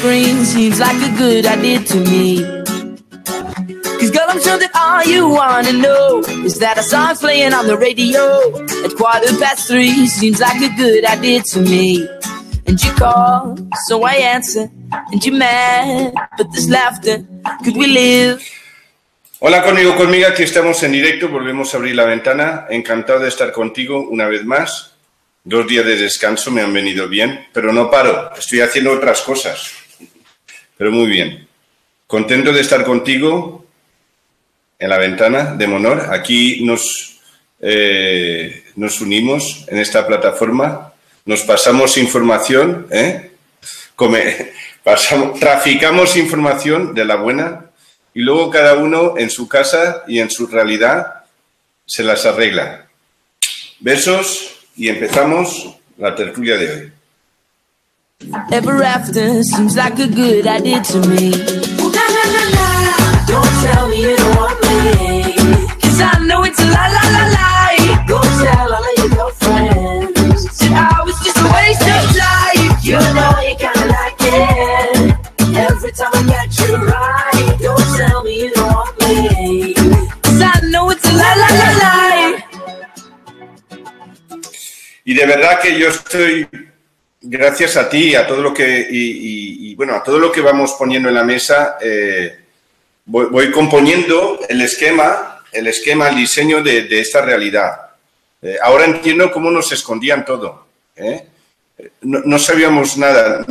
seems like a good idea to me. Cause I'm sure that all you wanna know is that a playing on the radio at quarter past three seems like a good idea to me. And you call, so I answer, and but laughter, could we? Hola conmigo, conmigo, aquí estamos en directo, volvemos a abrir la ventana. Encantado de estar contigo una vez más. Dos días de descanso me han venido bien, pero no paro, estoy haciendo otras cosas. Pero muy bien. Contento de estar contigo en la ventana de Monor. Aquí nos, eh, nos unimos en esta plataforma, nos pasamos información, ¿eh? Pasamos, traficamos información de la buena y luego cada uno en su casa y en su realidad se las arregla. Besos y empezamos la tertulia de hoy. Ever after seems like a good idea to me. La, la, la, la. Don't tell me you don't want me. Cause I know it's a la la la lie. Go tell all of your girlfriends. Said I was just a waste of life. You know you kinda like it. Every time I get you right. Don't tell me you don't want me. Cause I know it's a la la la lie. Y de verdad que yo estoy, gracias a ti, a todo lo que, y, bueno, a todo lo que vamos poniendo en la mesa, eh, voy, componiendo el esquema, el esquema, el diseño de, esta realidad. Eh, ahora entiendo cómo nos escondían todo. ¿eh? No, no sabíamos nada.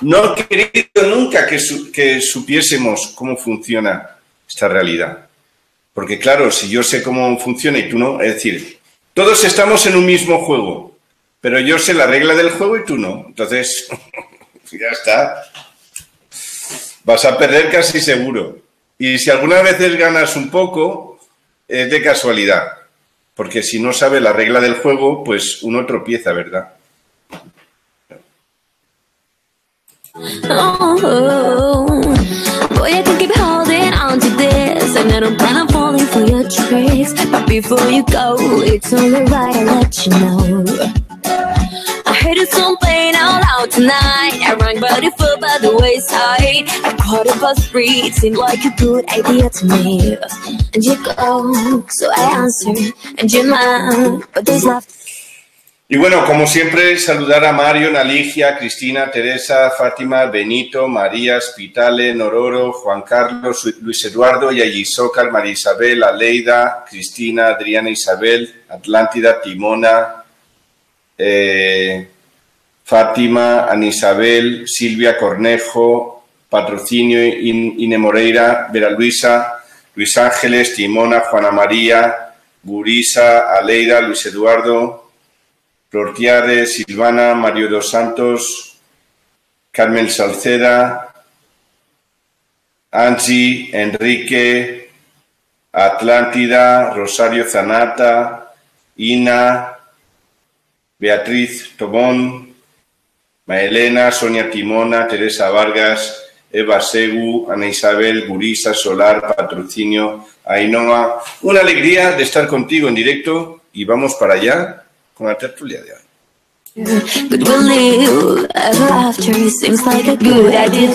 No he querido nunca que, que supiésemos cómo funciona esta realidad. Porque claro, si yo sé cómo funciona y tú no, es decir, todos estamos en un mismo juego, pero yo sé la regla del juego y tú no. Entonces, ya está. Vas a perder casi seguro. Y si algunas veces ganas un poco, es de casualidad. Porque si no sabe la regla del juego, pues uno tropieza, ¿verdad? Y bueno, como siempre, saludar a Mario, Naligia, Cristina, Teresa, Fátima, Benito, María, Spitale, Nororo, Juan Carlos, Luis Eduardo, Yayisócar, María Isabel, Aleida, Cristina, Adriana Isabel, Atlántida, Timona, eh, Fátima, Ana Isabel, Silvia Cornejo, Patrocinio, In- Ine Moreira, Vera Luisa, Luis Ángeles, Timona, Juana María, Gurisa, Aleida, Luis Eduardo, Flortiade, Silvana, Mario dos Santos, Carmen Salceda, Angie, Enrique, Atlántida, Rosario Zanata, Ina, Beatriz Tobón, Maelena, Sonia Timona, Teresa Vargas, Eva Segu, Ana Isabel, Gurisa, Solar, Patrocinio, Ainhoa. Una alegría de estar contigo en directo y vamos para allá con la tertulia de hoy. Ever after. Seems like a good idea.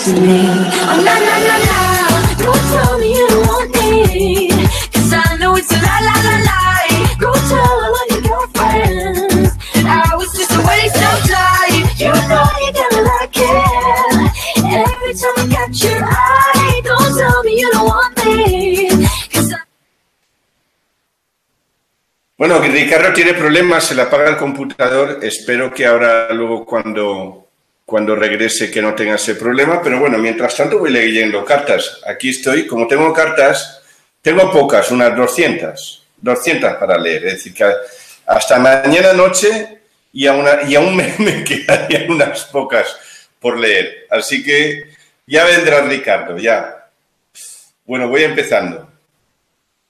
Bueno, Ricardo tiene problemas, se le apaga el computador. Espero que ahora, luego, cuando, cuando regrese, que no tenga ese problema. Pero bueno, mientras tanto voy leyendo cartas. Aquí estoy. Como tengo cartas, tengo pocas, unas 200. 200 para leer. Es decir, que hasta mañana noche y aún, y aún me, me quedarían unas pocas por leer. Así que ya vendrá Ricardo, ya. Bueno, voy empezando.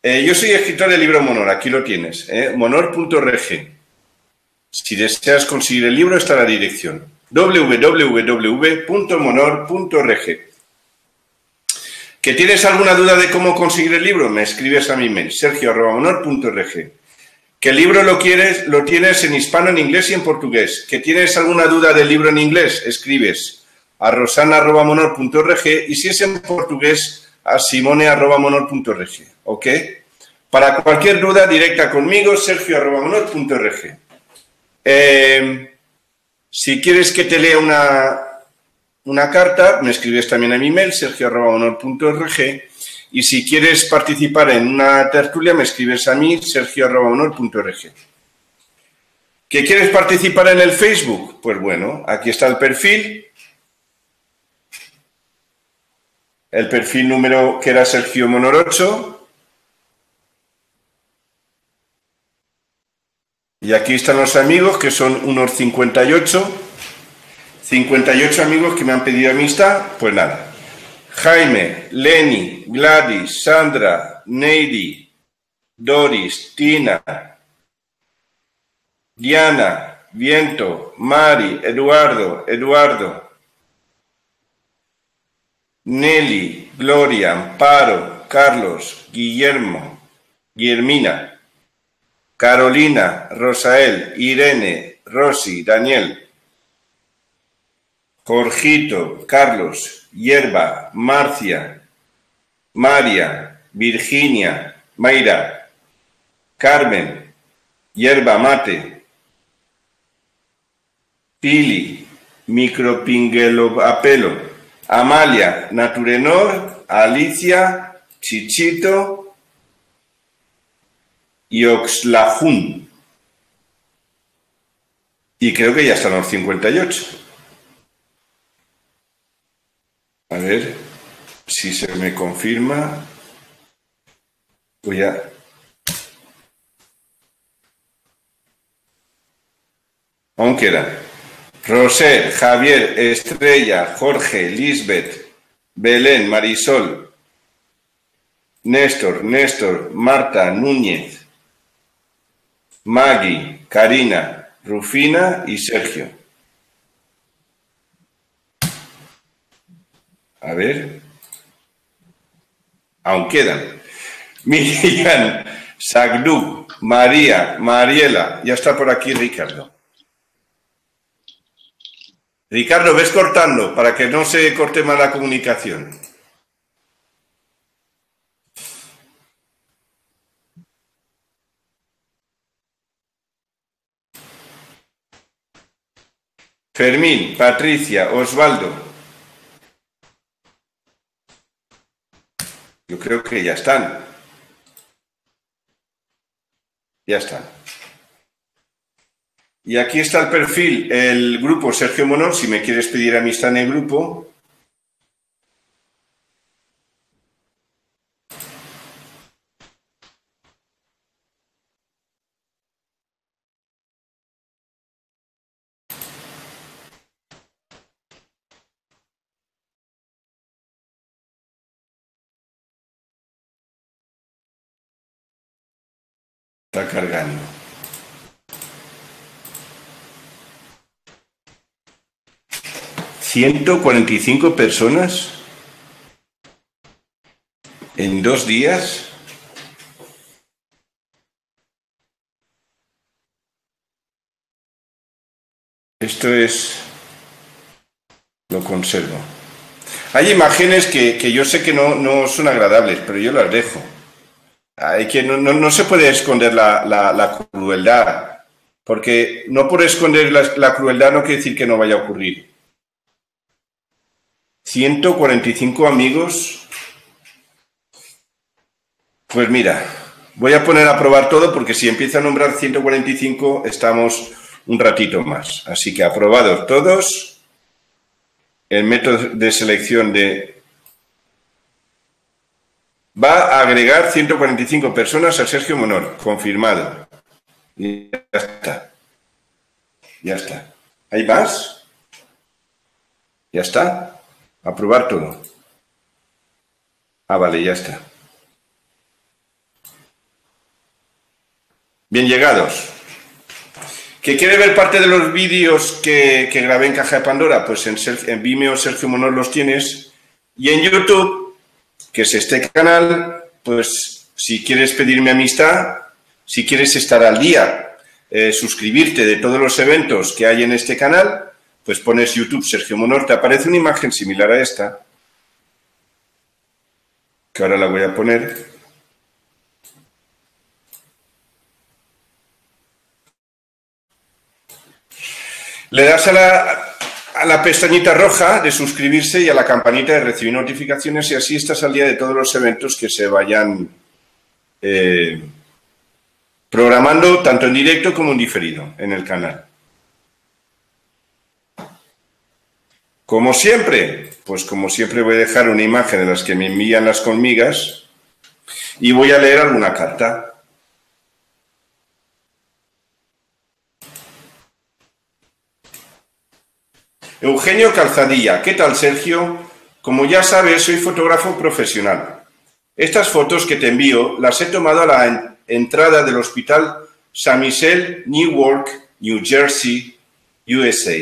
Eh, yo soy escritor del libro Monor, aquí lo tienes, ¿eh? Si deseas conseguir el libro, está la dirección www.monor.org. ¿Que tienes alguna duda de cómo conseguir el libro? Me escribes a mi mail, sergio.monor.org. ¿Que el libro lo, quieres, lo tienes en hispano, en inglés y en portugués? ¿Que tienes alguna duda del libro en inglés? Escribes a rosana.monor.org y si es en portugués, a simone.monor.org. ¿Ok? Para cualquier duda directa conmigo, sergio.monor.org. Eh, si quieres que te lea una, una carta, me escribes también a mi email, sergio.honor.org. Y si quieres participar en una tertulia, me escribes a mí, sergio.honor.org. ¿Que quieres participar en el Facebook? Pues bueno, aquí está el perfil. El perfil número que era Sergio Monor 8. Y aquí están los amigos, que son unos 58. 58 amigos que me han pedido amistad, pues nada. Jaime, Lenny, Gladys, Sandra, Neidi, Doris, Tina, Diana, Viento, Mari, Eduardo, Eduardo, Nelly, Gloria, Amparo, Carlos, Guillermo, Guillermina, Carolina, Rosael, Irene, Rosy, Daniel, Jorgito, Carlos, Hierba, Marcia, María, Virginia, Mayra, Carmen, Hierba Mate, Pili, Micropinguelopapelo, Amalia, Naturenor, Alicia, Chichito y Oxlajún. Y creo que ya están los 58. A ver si se me confirma. Voy a... Aún quedan. Roser, Javier, Estrella, Jorge, Lisbeth, Belén, Marisol, Néstor, Néstor, Marta, Núñez, Maggie, Karina, Rufina y Sergio. A ver. Aún quedan. Miriam, Sagdu, María, Mariela. Ya está por aquí Ricardo. Ricardo, ves cortando para que no se corte más la comunicación. Fermín, Patricia, Osvaldo, Yo creo que ya están. Ya están. Y aquí está el perfil, el grupo Sergio Monor, si me quieres pedir amistad en el grupo. Está cargando. ¿145 personas en dos días? Esto es... Lo conservo. Hay imágenes que, yo sé que no, no son agradables, pero yo las dejo. Hay que, no, se puede esconder la, crueldad, porque no por esconder la, crueldad no quiere decir que no vaya a ocurrir. 145 amigos. Pues mira, voy a poner a probar todo porque si empieza a nombrar 145 estamos un ratito más. Así que aprobados todos. El método de selección de Va a agregar 145 personas a Sergio Monor, confirmado. Y ya está. Ya está. ¿Hay más? Ya está. Aprobar todo. Ah, vale, ya está. Bien llegados. ¿Que quiere ver parte de los vídeos que, grabé en Caja de Pandora? Pues en, en Vimeo Sergio Monor los tienes. Y en YouTube que es este canal, pues si quieres pedirme amistad, si quieres estar al día, eh, suscribirte de todos los eventos que hay en este canal, pues pones YouTube Sergio Monor, te aparece una imagen similar a esta, que ahora la voy a poner. Le das a la, a la pestañita roja de suscribirse y a la campanita de recibir notificaciones y así estás al día de todos los eventos que se vayan eh, programando tanto en directo como en diferido en el canal. Como siempre, pues como siempre voy a dejar una imagen de las que me envían las conmigas y voy a leer alguna carta. Eugenio Calzadilla, ¿qué tal Sergio? Como ya sabes, soy fotógrafo profesional. Estas fotos que te envío las he tomado a la entrada del hospital San Michel, Newark, New Jersey, USA.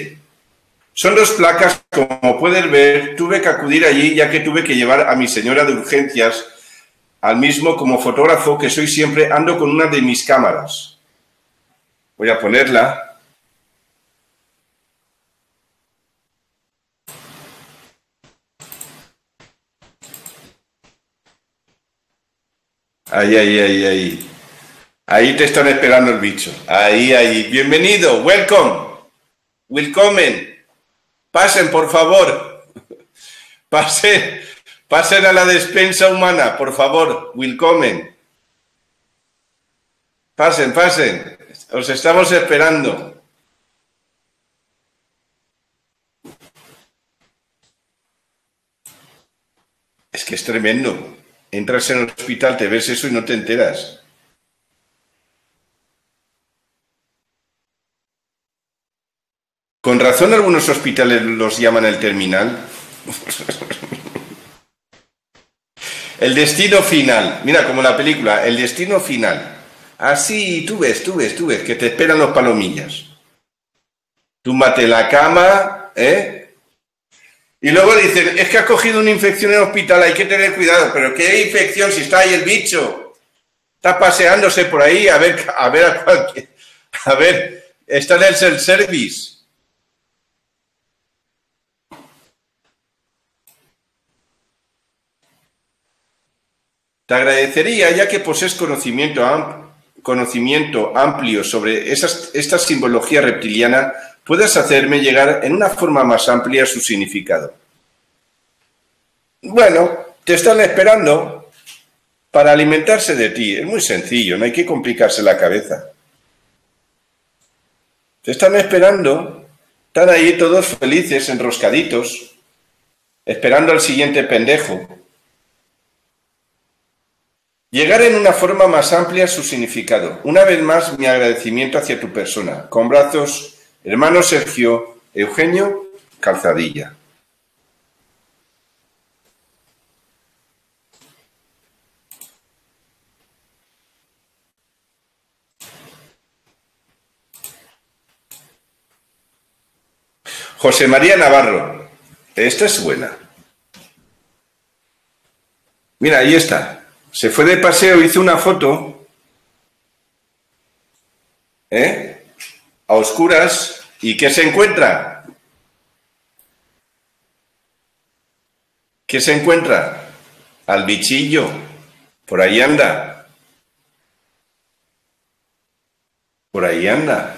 Son dos placas, como puedes ver, tuve que acudir allí ya que tuve que llevar a mi señora de urgencias, al mismo como fotógrafo que soy siempre, ando con una de mis cámaras. Voy a ponerla. Ahí, ahí, ahí, ahí. Ahí te están esperando el bicho. Ahí, ahí. Bienvenido. Welcome. Welcome. Pasen, por favor. Pasen. Pasen a la despensa humana, por favor. Welcome. Pasen, pasen. Os estamos esperando. Es que es tremendo. Entras en el hospital, te ves eso y no te enteras. Con razón algunos hospitales los llaman el terminal. el destino final. Mira, como la película, el destino final. Así, tú ves, tú ves, tú ves, que te esperan los palomillas. Túmbate la cama, ¿eh? Y luego dicen, es que has cogido una infección en el hospital, hay que tener cuidado. Pero ¿qué infección si está ahí el bicho? Está paseándose por ahí a ver a ver a cualquier, a ver, está en el self-service. Te agradecería, ya que posees conocimiento, conocimiento amplio sobre esta simbología reptiliana, puedas hacerme llegar en una forma más amplia su significado. Bueno, te están esperando para alimentarse de ti. Es muy sencillo, no hay que complicarse la cabeza. Te están esperando, están ahí todos felices, enroscaditos, esperando al siguiente pendejo. Llegar en una forma más amplia su significado. Una vez más, mi agradecimiento hacia tu persona, con brazos Hermano Sergio Eugenio Calzadilla. José María Navarro. Esta es buena. Mira, ahí está. Se fue de paseo, hizo una foto. ¿Eh? A oscuras y ¿qué se encuentra? ¿Qué se encuentra? Al bichillo. Por ahí anda. Por ahí anda.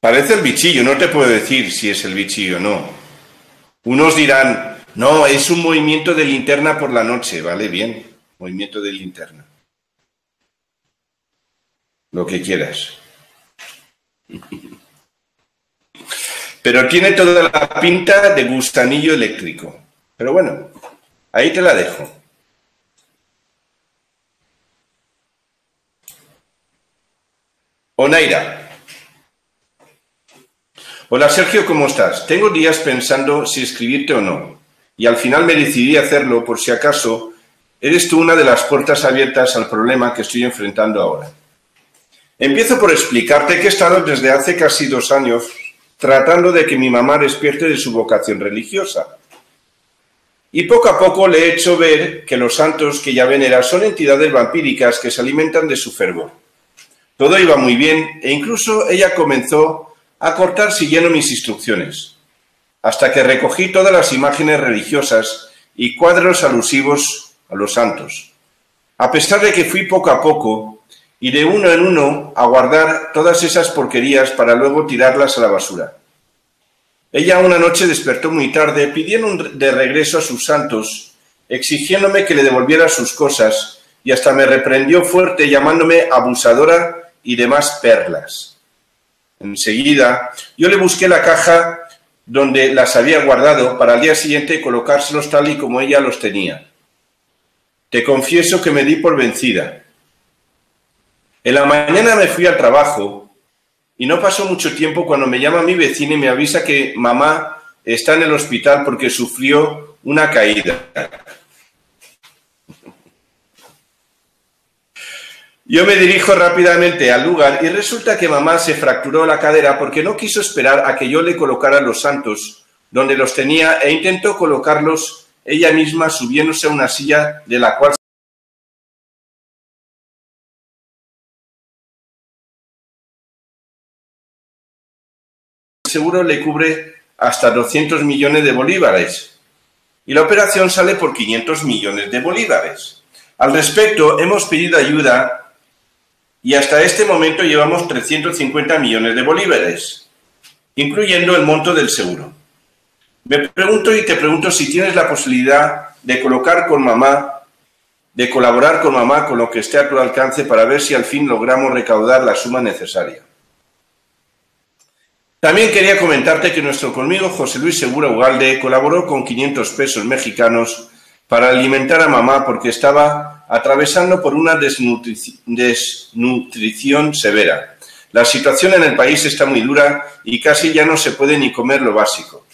Parece el bichillo, no te puedo decir si es el bichillo o no. Unos dirán, no, es un movimiento de linterna por la noche, vale, bien, movimiento de linterna lo que quieras. Pero tiene toda la pinta de gustanillo eléctrico. Pero bueno, ahí te la dejo. Onaira. Hola Sergio, ¿cómo estás? Tengo días pensando si escribirte o no. Y al final me decidí hacerlo por si acaso eres tú una de las puertas abiertas al problema que estoy enfrentando ahora. Empiezo por explicarte que he estado desde hace casi dos años tratando de que mi mamá despierte de su vocación religiosa. Y poco a poco le he hecho ver que los santos que ella venera son entidades vampíricas que se alimentan de su fervor. Todo iba muy bien e incluso ella comenzó a cortar siguiendo mis instrucciones, hasta que recogí todas las imágenes religiosas y cuadros alusivos a los santos. A pesar de que fui poco a poco y de uno en uno a guardar todas esas porquerías para luego tirarlas a la basura. Ella una noche despertó muy tarde pidiendo de regreso a sus santos, exigiéndome que le devolviera sus cosas y hasta me reprendió fuerte llamándome abusadora y demás perlas. Enseguida yo le busqué la caja donde las había guardado para al día siguiente colocárselos tal y como ella los tenía. Te confieso que me di por vencida. En la mañana me fui al trabajo y no pasó mucho tiempo cuando me llama mi vecina y me avisa que mamá está en el hospital porque sufrió una caída. Yo me dirijo rápidamente al lugar y resulta que mamá se fracturó la cadera porque no quiso esperar a que yo le colocara los santos donde los tenía e intentó colocarlos ella misma subiéndose a una silla de la cual seguro le cubre hasta 200 millones de bolívares y la operación sale por 500 millones de bolívares. Al respecto, hemos pedido ayuda y hasta este momento llevamos 350 millones de bolívares, incluyendo el monto del seguro. Me pregunto y te pregunto si tienes la posibilidad de colocar con mamá, de colaborar con mamá con lo que esté a tu alcance para ver si al fin logramos recaudar la suma necesaria. También quería comentarte que nuestro conmigo José Luis Segura Ugalde colaboró con 500 pesos mexicanos para alimentar a mamá porque estaba atravesando por una desnutrición severa. La situación en el país está muy dura y casi ya no se puede ni comer lo básico.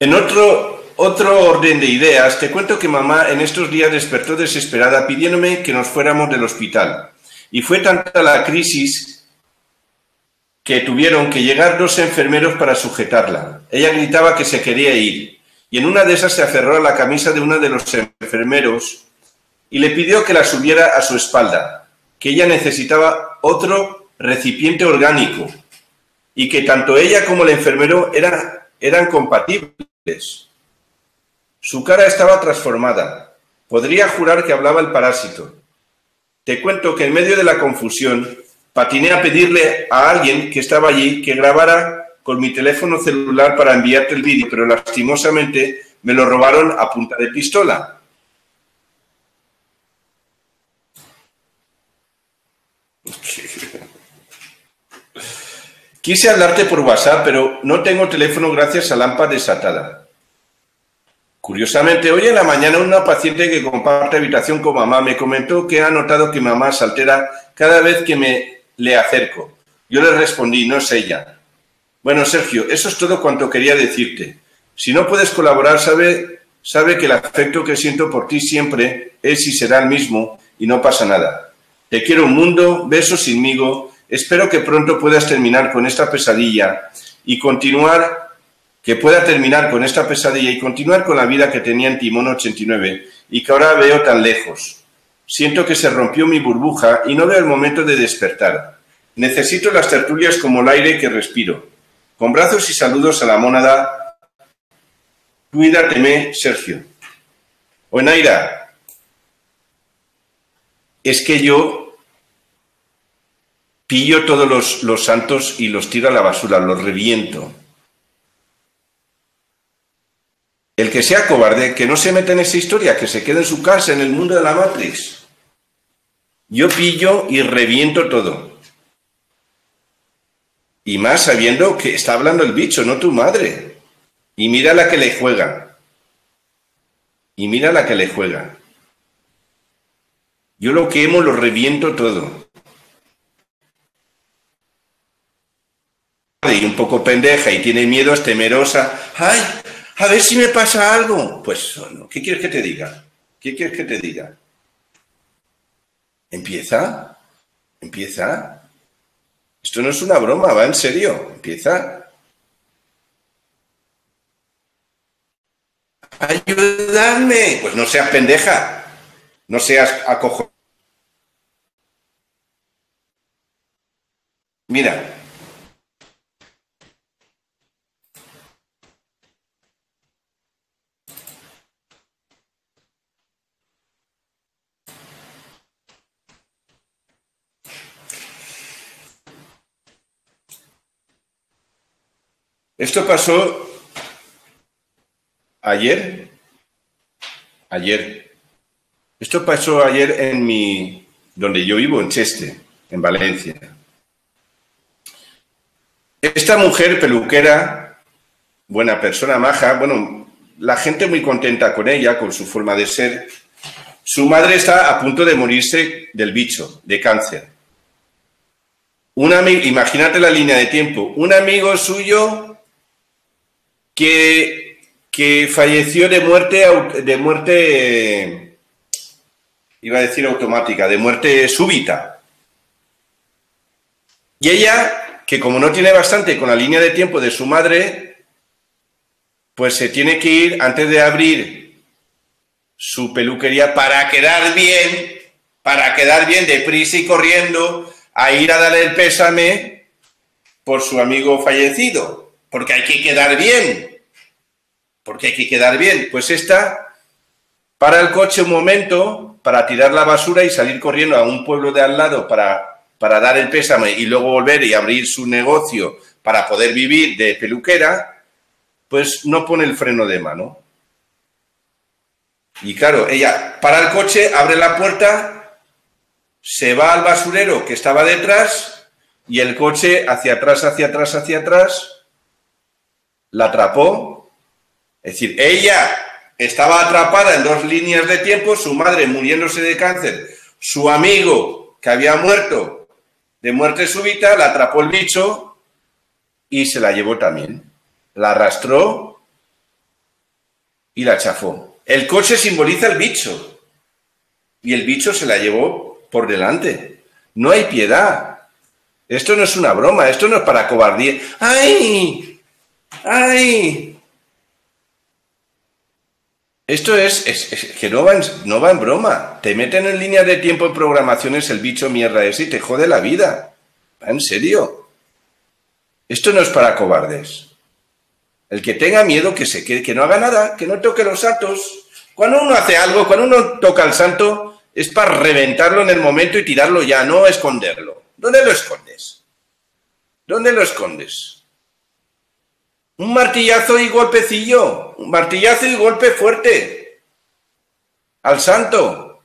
En otro, otro orden de ideas, te cuento que mamá en estos días despertó desesperada pidiéndome que nos fuéramos del hospital. Y fue tanta la crisis que tuvieron que llegar dos enfermeros para sujetarla. Ella gritaba que se quería ir y en una de esas se aferró a la camisa de uno de los enfermeros y le pidió que la subiera a su espalda, que ella necesitaba otro recipiente orgánico y que tanto ella como el enfermero eran, eran compatibles. Su cara estaba transformada. Podría jurar que hablaba el parásito. Te cuento que en medio de la confusión patiné a pedirle a alguien que estaba allí que grabara con mi teléfono celular para enviarte el vídeo, pero lastimosamente me lo robaron a punta de pistola. Quise hablarte por WhatsApp, pero no tengo teléfono gracias a lámpara desatada. Curiosamente, hoy en la mañana una paciente que comparte habitación con mamá me comentó que ha notado que mamá se altera cada vez que me le acerco. Yo le respondí, no es ella. Bueno, Sergio, eso es todo cuanto quería decirte. Si no puedes colaborar, sabe, sabe que el afecto que siento por ti siempre es y será el mismo y no pasa nada. Te quiero un mundo, besos sinmigo. Espero que pronto puedas terminar con esta pesadilla y continuar, que pueda terminar con esta pesadilla y continuar con la vida que tenía en Timón 89 y que ahora veo tan lejos. Siento que se rompió mi burbuja y no veo el momento de despertar. Necesito las tertulias como el aire que respiro. Con brazos y saludos a la mónada, cuídateme, Sergio. Onaira, es que yo pillo todos los, santos y los tiro a la basura, los reviento. El que sea cobarde, que no se meta en esa historia, que se quede en su casa, en el mundo de la Matrix. Yo pillo y reviento todo. Y más sabiendo que está hablando el bicho, no tu madre. Y mira la que le juega. Y mira la que le juega. Yo lo quemo, lo reviento todo. Y un poco pendeja y tiene miedo, es temerosa. ¡Ay! A ver si me pasa algo. Pues, ¿qué quieres que te diga? ¿Qué quieres que te diga? Empieza, empieza. Esto no es una broma, va en serio. Empieza. ¡Ayudarme! Pues no seas pendeja. No seas acojo. Mira, Esto pasó ayer. Ayer. Esto pasó ayer en mi. donde yo vivo, en Cheste, en Valencia. Esta mujer peluquera, buena persona, maja, bueno, la gente muy contenta con ella, con su forma de ser. Su madre está a punto de morirse del bicho, de cáncer. Un imagínate la línea de tiempo. Un amigo suyo que, que falleció de muerte, de muerte, iba a decir automática, de muerte súbita. Y ella, que como no tiene bastante con la línea de tiempo de su madre, pues se tiene que ir antes de abrir su peluquería para quedar bien, para quedar bien deprisa y corriendo a ir a darle el pésame por su amigo fallecido porque hay que quedar bien. Porque hay que quedar bien. Pues esta para el coche un momento para tirar la basura y salir corriendo a un pueblo de al lado para, para dar el pésame y luego volver y abrir su negocio para poder vivir de peluquera, pues no pone el freno de mano. Y claro, ella para el coche, abre la puerta, se va al basurero que estaba detrás y el coche hacia atrás, hacia atrás, hacia atrás, la atrapó. Es decir, ella estaba atrapada en dos líneas de tiempo, su madre muriéndose de cáncer, su amigo que había muerto de muerte súbita, la atrapó el bicho y se la llevó también. La arrastró y la chafó. El coche simboliza el bicho y el bicho se la llevó por delante. No hay piedad. Esto no es una broma, esto no es para cobardía. ¡Ay! ¡Ay! Esto es, que no va, en, en broma. Te meten en línea de tiempo en programaciones el bicho mierda ese y te jode la vida. ¿Va en serio? Esto no es para cobardes. El que tenga miedo, que se quede, que no haga nada, que no toque los santos. Cuando uno hace algo, cuando uno toca al santo, es para reventarlo en el momento y tirarlo ya, no esconderlo. ¿Dónde lo escondes? ¿Dónde lo escondes? Un martillazo y golpecillo, un martillazo y golpe fuerte al santo.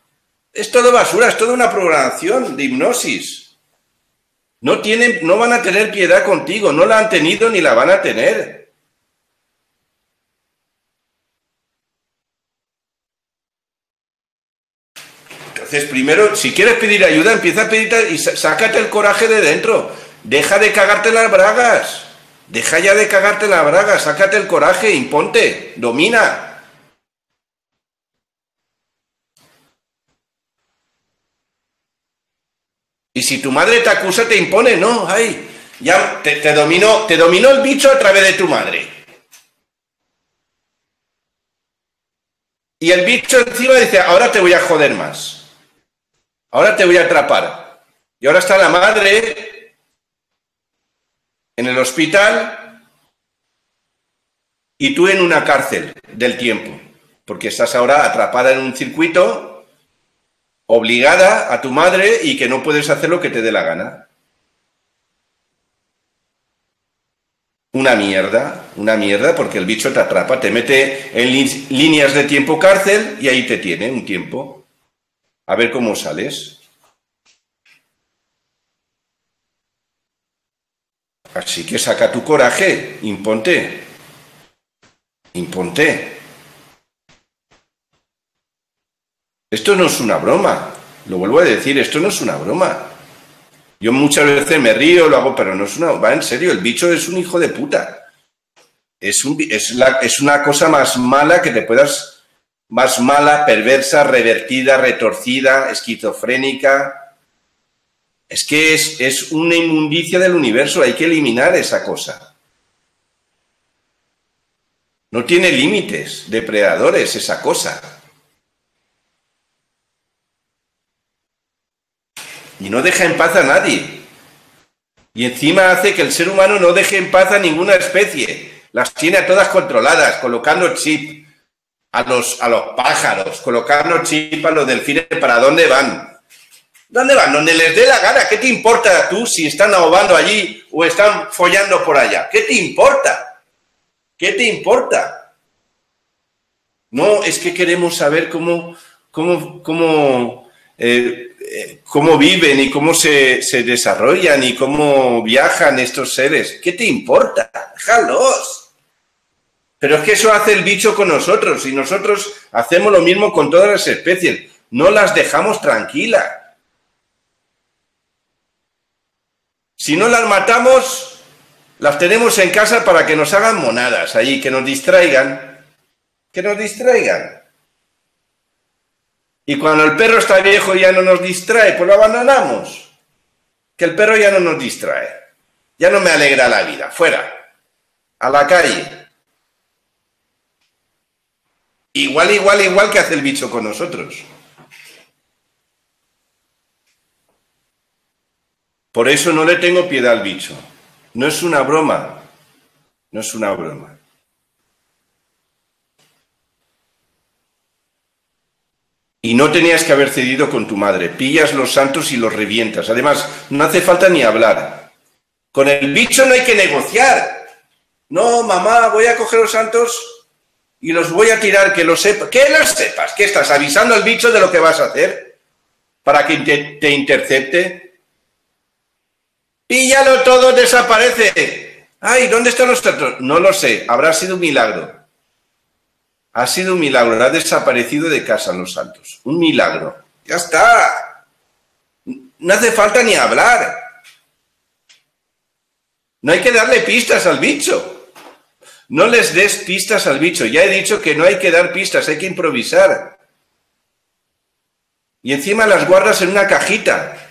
Es todo basura, es toda una programación de hipnosis. No, tienen, no van a tener piedad contigo, no la han tenido ni la van a tener. Entonces, primero, si quieres pedir ayuda, empieza a pedir y sácate el coraje de dentro. Deja de cagarte las bragas. Deja ya de cagarte la braga, sácate el coraje, imponte, domina. Y si tu madre te acusa, te impone, no, ay, ya te, te dominó, te dominó el bicho a través de tu madre. Y el bicho encima dice, ahora te voy a joder más. Ahora te voy a atrapar. Y ahora está la madre en el hospital y tú en una cárcel del tiempo, porque estás ahora atrapada en un circuito, obligada a tu madre y que no puedes hacer lo que te dé la gana. Una mierda, una mierda, porque el bicho te atrapa, te mete en líneas de tiempo cárcel y ahí te tiene un tiempo. A ver cómo sales. Así que saca tu coraje, imponte, imponte. Esto no es una broma, lo vuelvo a decir, esto no es una broma. Yo muchas veces me río, lo hago, pero no es una, va en serio, el bicho es un hijo de puta. Es, es, es una cosa más mala que te puedas, más mala, perversa, revertida, retorcida, esquizofrénica, es que es, una inmundicia del universo, hay que eliminar esa cosa. No tiene límites, depredadores, esa cosa. Y no deja en paz a nadie. Y encima hace que el ser humano no deje en paz a ninguna especie. Las tiene a todas controladas, colocando chip a los, a los pájaros, colocando chip a los delfines para dónde van. ¿Dónde van? Donde les dé la gana. ¿Qué te importa tú si están ahogando allí o están follando por allá? ¿Qué te importa? ¿Qué te importa? No, es que queremos saber cómo, cómo, cómo eh, eh, cómo viven y cómo se, desarrollan y cómo viajan estos seres. ¿Qué te importa? Déjalos. Pero es que eso hace el bicho con nosotros y nosotros hacemos lo mismo con todas las especies. No las dejamos tranquilas. Si no las matamos, las tenemos en casa para que nos hagan monadas allí, que nos distraigan. Que nos distraigan. Y cuando el perro está viejo y ya no nos distrae, pues lo abandonamos. Que el perro ya no nos distrae. Ya no me alegra la vida. Fuera. A la calle. Igual, igual, igual que hace el bicho con nosotros. Por eso no le tengo piedad al bicho. No es una broma. No es una broma. Y no tenías que haber cedido con tu madre. Pillas los santos y los revientas. Además, no hace falta ni hablar. Con el bicho no hay que negociar. No, mamá, voy a coger los santos y los voy a tirar, que lo sepas. ¿Qué los sepas? ¿Qué estás avisando al bicho de lo que vas a hacer? Para que te intercepte. Píllalo todo, desaparece. Ay, ¿dónde están los santos? No lo sé, habrá sido un milagro. Ha sido un milagro, ha desaparecido de casa los santos. Un milagro. Ya está. No hace falta ni hablar. No hay que darle pistas al bicho. No les des pistas al bicho. Ya he dicho que no hay que dar pistas, hay que improvisar. Y encima las guardas en una cajita.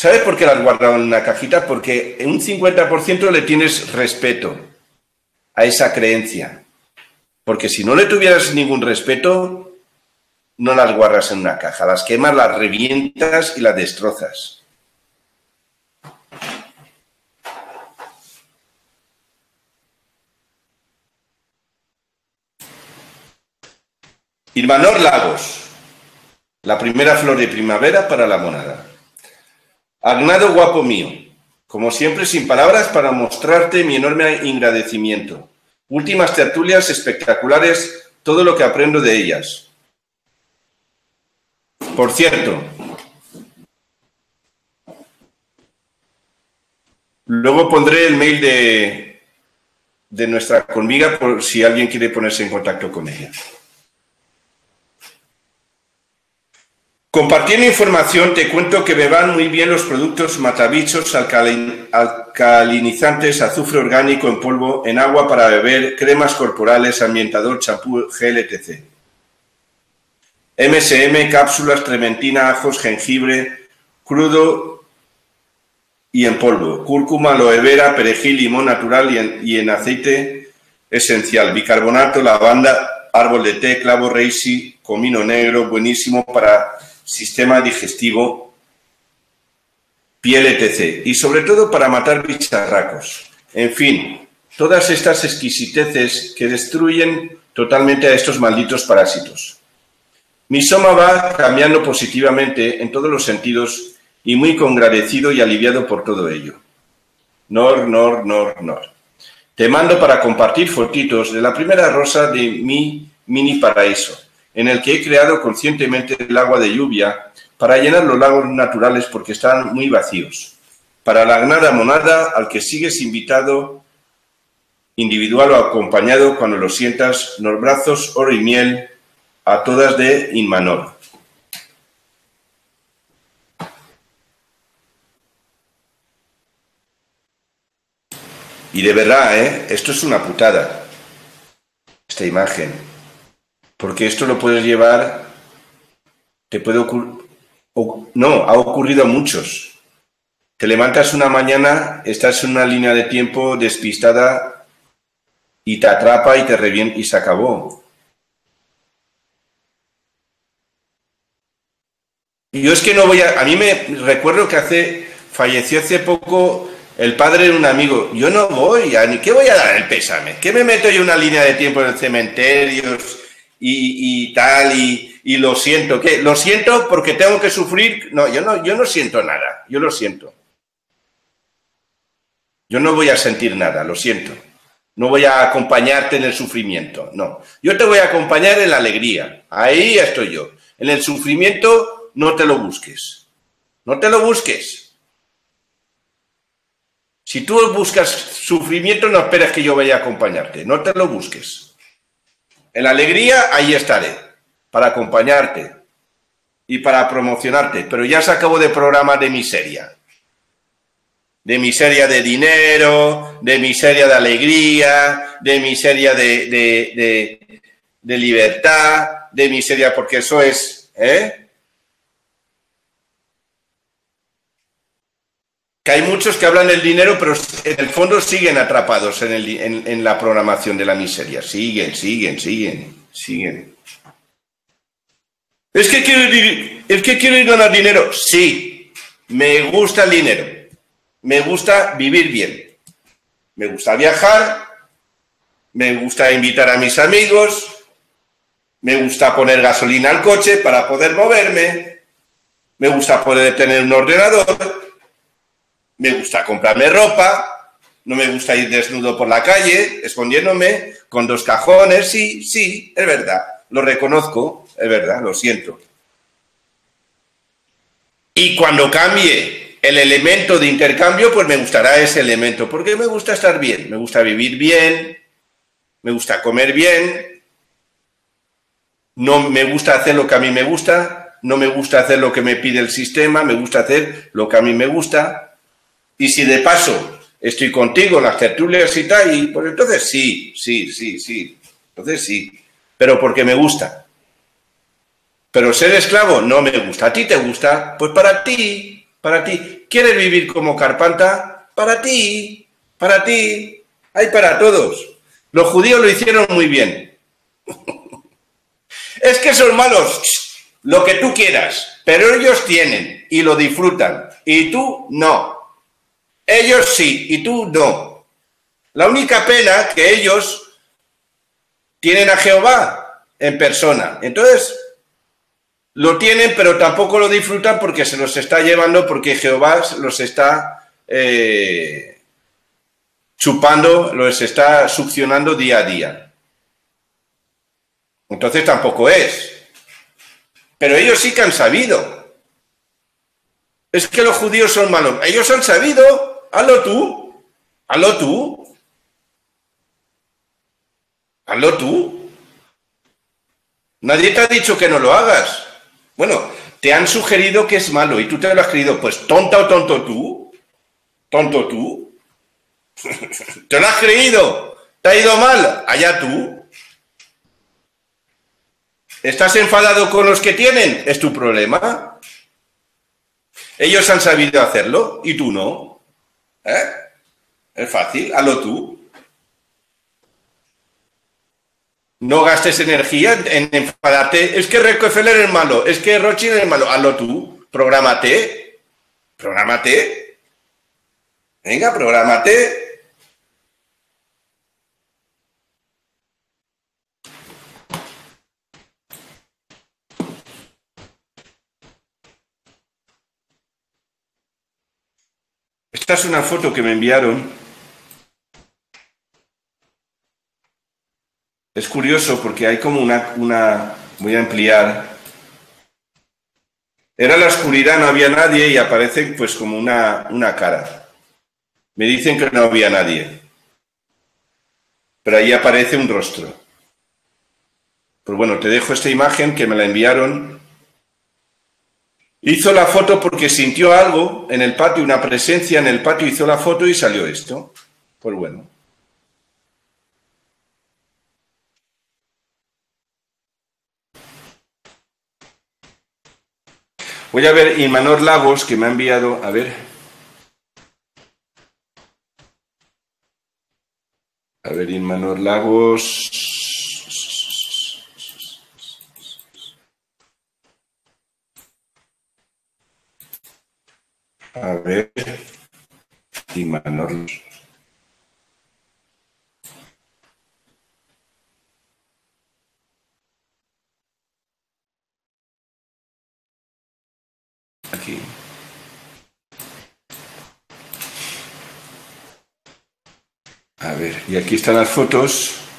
¿Sabes por qué las guardado en una cajita? Porque en un 50% le tienes respeto a esa creencia. Porque si no le tuvieras ningún respeto, no las guardas en una caja, las quemas, las revientas y las destrozas. Irmanor Lagos, la primera flor de primavera para la monada. Agnado guapo mío, como siempre sin palabras para mostrarte mi enorme agradecimiento. Últimas tertulias espectaculares, todo lo que aprendo de ellas. Por cierto, luego pondré el mail de, de nuestra conmiga por si alguien quiere ponerse en contacto con ella. Compartiendo información, te cuento que me van muy bien los productos matabichos, alcalinizantes, azufre orgánico en polvo, en agua para beber, cremas corporales, ambientador, champú, gel, etc. MSM, cápsulas, trementina, ajos, jengibre, crudo y en polvo. Cúrcuma, aloe vera, perejil, limón natural y en, aceite esencial. Bicarbonato, lavanda, árbol de té, clavo, reishi, comino negro, buenísimo para sistema digestivo, piel, etc. Y sobre todo para matar bicharracos. En fin, todas estas exquisiteces que destruyen totalmente a estos malditos parásitos. Mi soma va cambiando positivamente en todos los sentidos y muy congradecido y aliviado por todo ello. Nor, nor, nor, nor. Te mando para compartir fotitos de la primera rosa de mi mini paraíso en el que he creado conscientemente el agua de lluvia para llenar los lagos naturales porque están muy vacíos. Para la gnada monada, al que sigues invitado, individual o acompañado, cuando lo sientas, los brazos, oro y miel, a todas de Inmanor. Y de verdad, ¿eh? esto es una putada, esta imagen. Porque esto lo puedes llevar, te puede ocurrir, no, ha ocurrido a muchos. Te levantas una mañana, estás en una línea de tiempo despistada y te atrapa y te revienta y se acabó. Yo es que no voy a... A mí me recuerdo que hace... Falleció hace poco el padre de un amigo. Yo no voy a... ¿Qué voy a dar el pésame? ¿Qué me meto yo una línea de tiempo en el cementerio y, tal y, y, lo siento? ¿Qué? ¿Lo siento porque tengo que sufrir? No, yo no, yo no siento nada. Yo lo siento. Yo no voy a sentir nada, lo siento. No voy a acompañarte en el sufrimiento, no. Yo te voy a acompañar en la alegría. Ahí estoy yo. En el sufrimiento no te lo busques. No te lo busques. Si tú buscas sufrimiento, no esperes que yo vaya a acompañarte. No te lo busques. En la alegría, ahí estaré, para acompañarte y para promocionarte. Pero ya se acabó de programa de miseria de miseria de dinero, de miseria de alegría, de miseria de, de, libertad, de miseria, porque eso es, ¿eh? Hay muchos que hablan del dinero, pero en el fondo siguen atrapados en, el, en la programación de la miseria. Siguen, siguen, siguen, siguen. ¿Es que quiero, ¿es que quiero ganar dinero? Sí, me gusta el dinero me gusta vivir bien. Me gusta viajar, me gusta invitar a mis amigos, me gusta poner gasolina al coche para poder moverme, me gusta poder tener un ordenador, me gusta comprarme ropa, no me gusta ir desnudo por la calle, escondiéndome con dos cajones, sí, sí, es verdad, lo reconozco, es verdad, lo siento. Y cuando cambie el elemento de intercambio, pues me gustará ese elemento, porque me gusta estar bien, me gusta vivir bien, me gusta comer bien, no me gusta hacer lo que a mí me gusta, no me gusta hacer lo que me pide el sistema, me gusta hacer lo que a mí me gusta. Y si de paso estoy contigo las tertulias y tal, y pues entonces sí, sí, sí, sí, entonces sí, pero porque me gusta. Pero ser esclavo no me gusta. ¿A ti te gusta? Pues para ti, para ti. ¿Quieres vivir como Carpanta? Para ti, para ti. Hay para todos. Los judíos lo hicieron muy bien. es que son malos, lo que tú quieras, pero ellos tienen y lo disfrutan y tú no. Ellos sí y tú no. La única pena que ellos tienen a Jehová en persona. Entonces, lo tienen, pero tampoco lo disfrutan porque se los está llevando, porque Jehová los está eh, chupando, los está succionando día a día. Entonces tampoco es. Pero ellos sí que han sabido. Es que los judíos son malos. Ellos han sabido. Hazlo tú. Hazlo tú. Hazlo tú. Nadie te ha dicho que no lo hagas. Bueno, te han sugerido que es malo y tú te lo has creído. Pues tonta o tonto tú. Tonto tú. ¿Te lo has creído? ¿Te ha ido mal? Allá tú. ¿Estás enfadado con los que tienen? Es tu problema. Ellos han sabido hacerlo y tú no. ¿Eh? Es fácil, hazlo tú. No gastes energía en enfadarte. Es que Rockefeller es malo, es que Rothschild es malo. Hazlo tú, prográmate. Prográmate. Venga, prográmate. Esta es una foto que me enviaron Es curioso porque hay como una, voy a ampliar. Era la oscuridad, no había nadie y aparece pues como una, una cara. Me dicen que no había nadie. Pero ahí aparece un rostro. Pues bueno, te dejo esta imagen que me la enviaron. Hizo la foto porque sintió algo en el patio, una presencia en el patio, hizo la foto y salió esto. Pues bueno. Voy a ver Imanor Lagos que me ha enviado, a ver. A ver, Inmanor Lagos. A ver. Y Manolo. Aquí. A ver, y aquí están las fotos.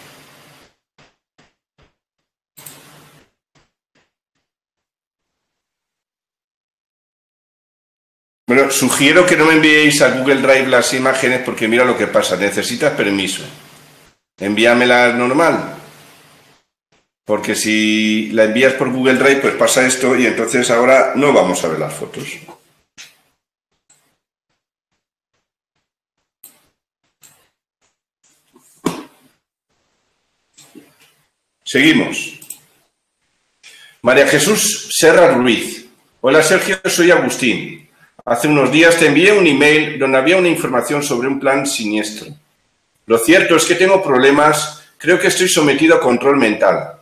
Bueno, sugiero que no me enviéis a Google Drive las imágenes porque mira lo que pasa, necesitas permiso. Envíamela normal. Porque si la envías por Google Drive, pues pasa esto y entonces ahora no vamos a ver las fotos. Seguimos. María Jesús Serra Ruiz. Hola Sergio, soy Agustín. Hace unos días te envié un email donde había una información sobre un plan siniestro. Lo cierto es que tengo problemas, creo que estoy sometido a control mental.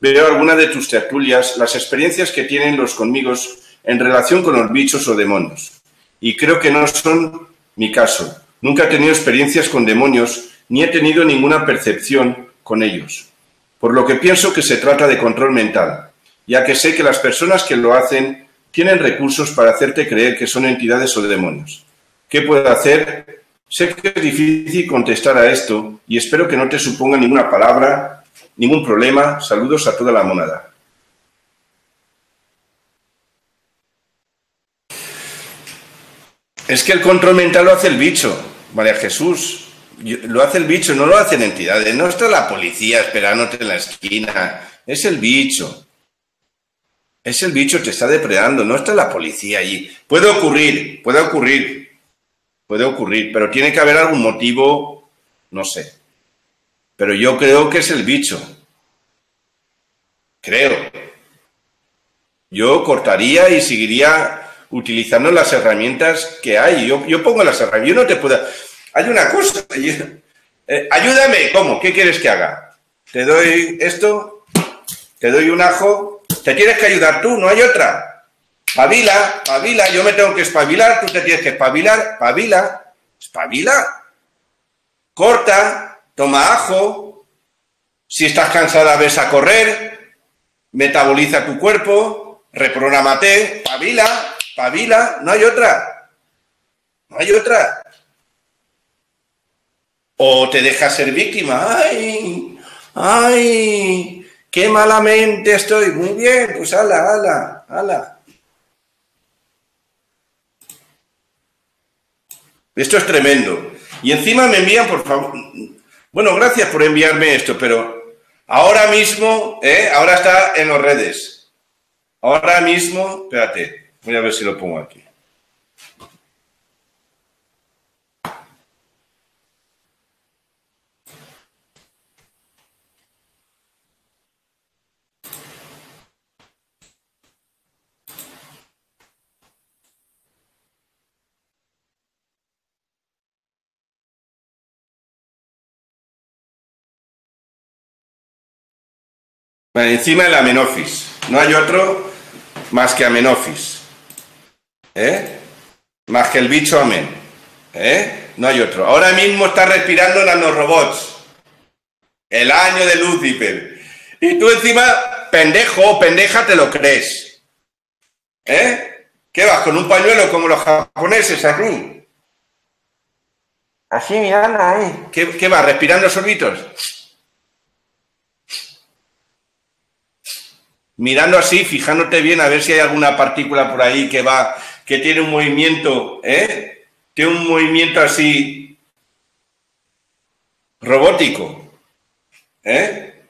Veo alguna de tus tertulias, las experiencias que tienen los conmigos en relación con los bichos o demonios. Y creo que no son mi caso. Nunca he tenido experiencias con demonios ni he tenido ninguna percepción con ellos. Por lo que pienso que se trata de control mental, ya que sé que las personas que lo hacen tienen recursos para hacerte creer que son entidades o demonios. ¿Qué puedo hacer? Sé que es difícil contestar a esto y espero que no te suponga ninguna palabra, ningún problema. Saludos a toda la monada. Es que el control mental lo hace el bicho, María Jesús. Lo hace el bicho, no lo hacen entidades. No está la policía esperándote en la esquina. Es el bicho. Es el bicho, te está depredando, no está la policía allí. Puede ocurrir, puede ocurrir, puede ocurrir, pero tiene que haber algún motivo, no sé. Pero yo creo que es el bicho. Creo. Yo cortaría y seguiría utilizando las herramientas que hay. Yo, yo pongo las herramientas. Yo no te puedo. Hay una cosa. Eh, ayúdame. ¿Cómo? ¿Qué quieres que haga? Te doy esto, te doy un ajo, te tienes que ayudar tú, no hay otra. Pavila, pavila, yo me tengo que espabilar, tú te tienes que espabilar, pavila, espabila. Corta, toma ajo. Si estás cansada, ves a correr, metaboliza tu cuerpo, reprogramate, pavila, pavila, no hay otra. No hay otra. O te dejas ser víctima. ¡Ay! ¡Ay! ¡Qué malamente estoy! Muy bien, pues ala, ala, ala. Esto es tremendo. Y encima me envían, por favor. Bueno, gracias por enviarme esto, pero ahora mismo, ¿eh? ahora está en las redes. Ahora mismo, espérate, voy a ver si lo pongo aquí. Encima el Amenofis. No hay otro más que Amenofis. ¿Eh? Más que el bicho Amen. ¿Eh? No hay otro. Ahora mismo está respirando nanorobots. El año de Lucifer. Y tú encima, pendejo o pendeja, te lo crees. ¿Eh? ¿Qué vas? ¿Con un pañuelo como los japoneses así? Así, mirando ahí. ¿Qué, qué vas? ¿Respirando sorbitos? Mirando así, fijándote bien a ver si hay alguna partícula por ahí que va, que tiene un movimiento, ¿eh? Tiene un movimiento así robótico, ¿eh?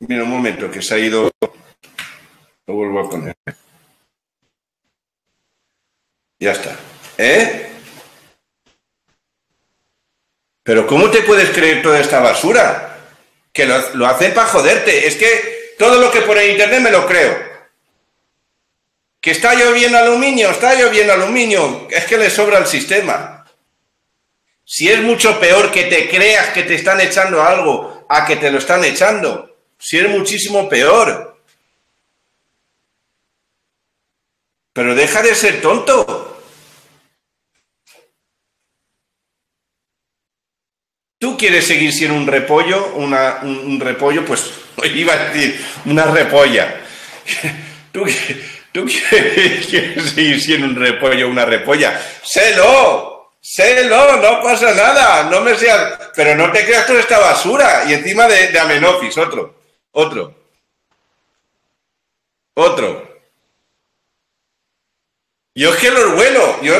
Mira un momento, que se ha ido. Lo vuelvo a poner. Ya está. ¿Eh? Pero ¿cómo te puedes creer toda esta basura? Que lo, hacen para joderte. Es que todo lo que pone en internet me lo creo. Que está lloviendo aluminio, está lloviendo aluminio. Es que le sobra el sistema. Si es mucho peor que te creas que te están echando algo a que te lo están echando. Si es muchísimo peor. Pero deja de ser tonto. Tú quieres seguir siendo un repollo, una, un, repollo, pues iba a decir, una repolla. Tú, tú quieres, seguir siendo un repollo, una repolla. ¡Sélo! ¡Sélo! No pasa nada. No me seas. Pero no te creas toda esta basura. Y encima de, de Amenofis, otro. Otro. Otro. Yo es que los vuelo. Yo,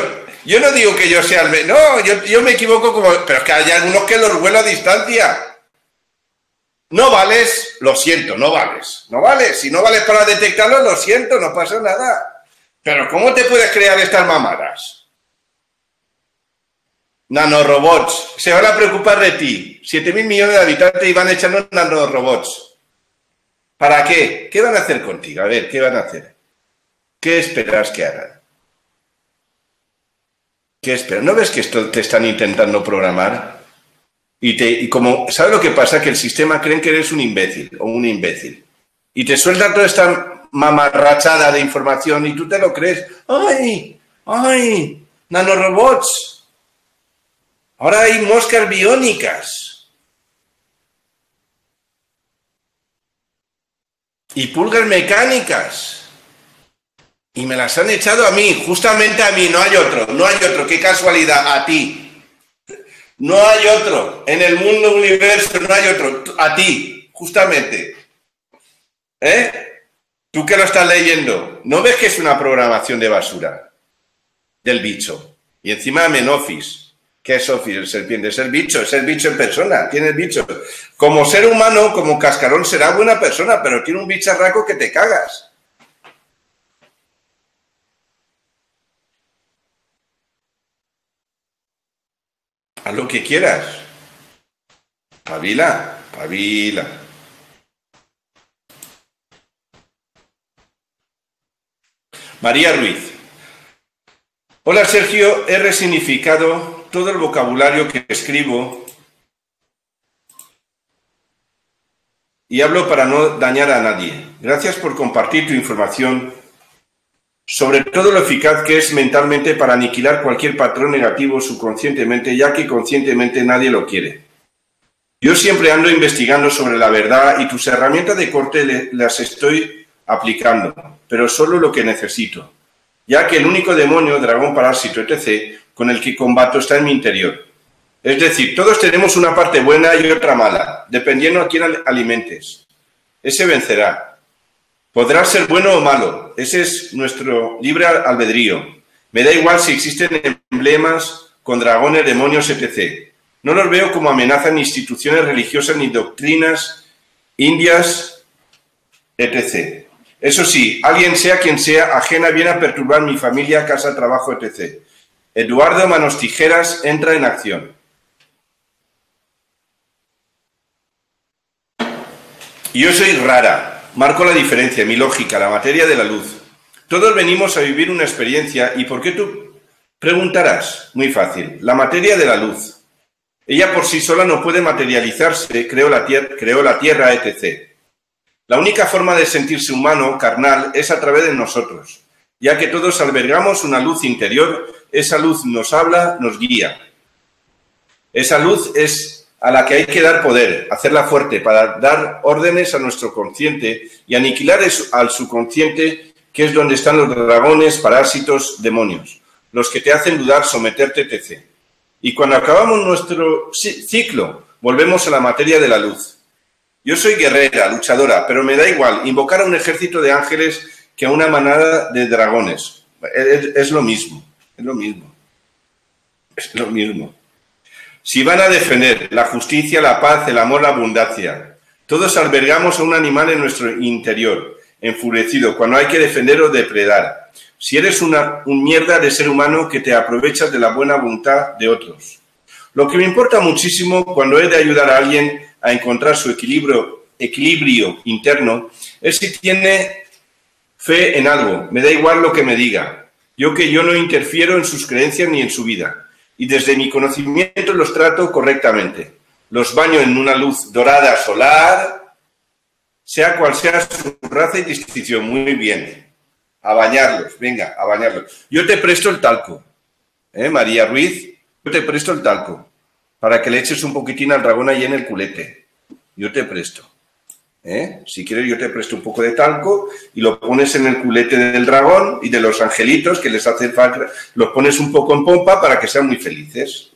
yo no digo que yo sea el... No, yo, me equivoco como... Pero es que hay algunos que los vuelo a distancia. No vales, lo siento, no vales. No vales. Si no vales para detectarlo, lo siento, no pasa nada. Pero ¿cómo te puedes crear estas mamadas? Nanorobots. Se van a preocupar de ti. 7 mil millones de habitantes y van echando nanorobots. ¿Para qué? ¿Qué van a hacer contigo? A ver, ¿qué van a hacer? ¿Qué esperas que hagan? ¿Qué? ¿No ves que esto te están intentando programar? Y, te, y como, ¿sabes lo que pasa? Que el sistema creen que eres un imbécil o un imbécil. Y te sueltan toda esta mamarrachada de información y tú te lo crees. ¡Ay! ¡Ay! Nanorobots. Ahora hay moscas biónicas. Y pulgas mecánicas. Y me las han echado a mí, justamente a mí, no hay otro, no hay otro, qué casualidad, a ti. No hay otro, en el mundo universo no hay otro, a ti, justamente. ¿Eh? Tú que lo estás leyendo, ¿no ves que es una programación de basura? Del bicho. Y encima Menofis. ¿Qué es Ofis, el serpiente? Es el bicho, es el bicho en persona, tiene el bicho. Como ser humano, como cascarón, será buena persona, pero tiene un bicharraco que te cagas. Haz lo que quieras. Pavila, pavila. María Ruiz. Hola Sergio, he resignificado todo el vocabulario que escribo y hablo para no dañar a nadie. Gracias por compartir tu información sobre todo lo eficaz que es mentalmente para aniquilar cualquier patrón negativo subconscientemente, ya que conscientemente nadie lo quiere. Yo siempre ando investigando sobre la verdad y tus herramientas de corte las estoy aplicando, pero solo lo que necesito, ya que el único demonio, dragón parásito, etc., con el que combato está en mi interior. Es decir, todos tenemos una parte buena y otra mala, dependiendo a quién alimentes. Ese vencerá. Podrá ser bueno o malo, ese es nuestro libre albedrío. Me da igual si existen emblemas con dragones, demonios, etc. No los veo como amenaza ni instituciones religiosas ni doctrinas indias, etc. Eso sí, alguien sea quien sea, ajena viene a perturbar mi familia, casa, trabajo, etc. Eduardo Manos Tijeras entra en acción. Yo soy rara, Marco la diferencia, mi lógica, la materia de la luz. Todos venimos a vivir una experiencia y ¿por qué tú preguntarás? Muy fácil, la materia de la luz. Ella por sí sola no puede materializarse, creó la, creó la tierra, etc. La única forma de sentirse humano, carnal, es a través de nosotros, ya que todos albergamos una luz interior, esa luz nos habla, nos guía. Esa luz es a la que hay que dar poder, hacerla fuerte para dar órdenes a nuestro consciente y aniquilar al subconsciente, que es donde están los dragones, parásitos, demonios, los que te hacen dudar, someterte, etc. Y cuando acabamos nuestro ciclo, volvemos a la materia de la luz. Yo soy guerrera, luchadora, pero me da igual invocar a un ejército de ángeles que a una manada de dragones. es lo mismo, es lo mismo. Es lo mismo. Si van a defender la justicia, la paz, el amor, la abundancia, todos albergamos a un animal en nuestro interior, enfurecido, cuando hay que defender o depredar. Si eres una, un mierda de ser humano que te aprovechas de la buena voluntad de otros. Lo que me importa muchísimo cuando he de ayudar a alguien a encontrar su equilibrio, equilibrio interno es si tiene fe en algo. Me da igual lo que me diga. Yo que yo no interfiero en sus creencias ni en su vida y desde mi conocimiento los trato correctamente. Los baño en una luz dorada solar, sea cual sea su raza y distinción. Muy bien. a bañarlos, venga, a bañarlos. Yo te presto el talco, ¿eh, María Ruiz? Yo te presto el talco para que le eches un poquitín al dragón ahí en el culete. Yo te presto. ¿Eh? Si quieres, yo te presto un poco de talco y lo pones en el culete del dragón y de los angelitos que les hace falta, los pones un poco en pompa para que sean muy felices.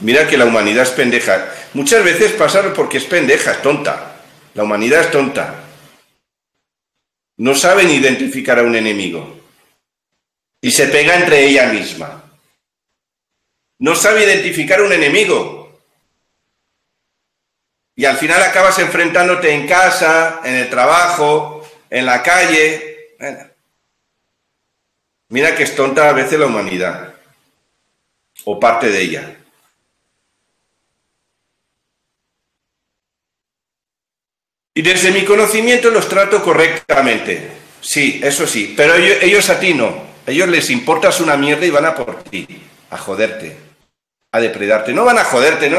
Mira que la humanidad es pendeja. Muchas veces pasa porque es pendeja, es tonta. La humanidad es tonta. No saben identificar a un enemigo. Y se pega entre ella misma. No sabe identificar a un enemigo. Y al final acabas enfrentándote en casa, en el trabajo, en la calle. Mira que es tonta a veces la humanidad. O parte de ella. Y desde mi conocimiento los trato correctamente. Sí, eso sí. Pero ellos, a ti no. A ellos les importas una mierda y van a por ti. A joderte. A depredarte. No van a joderte, no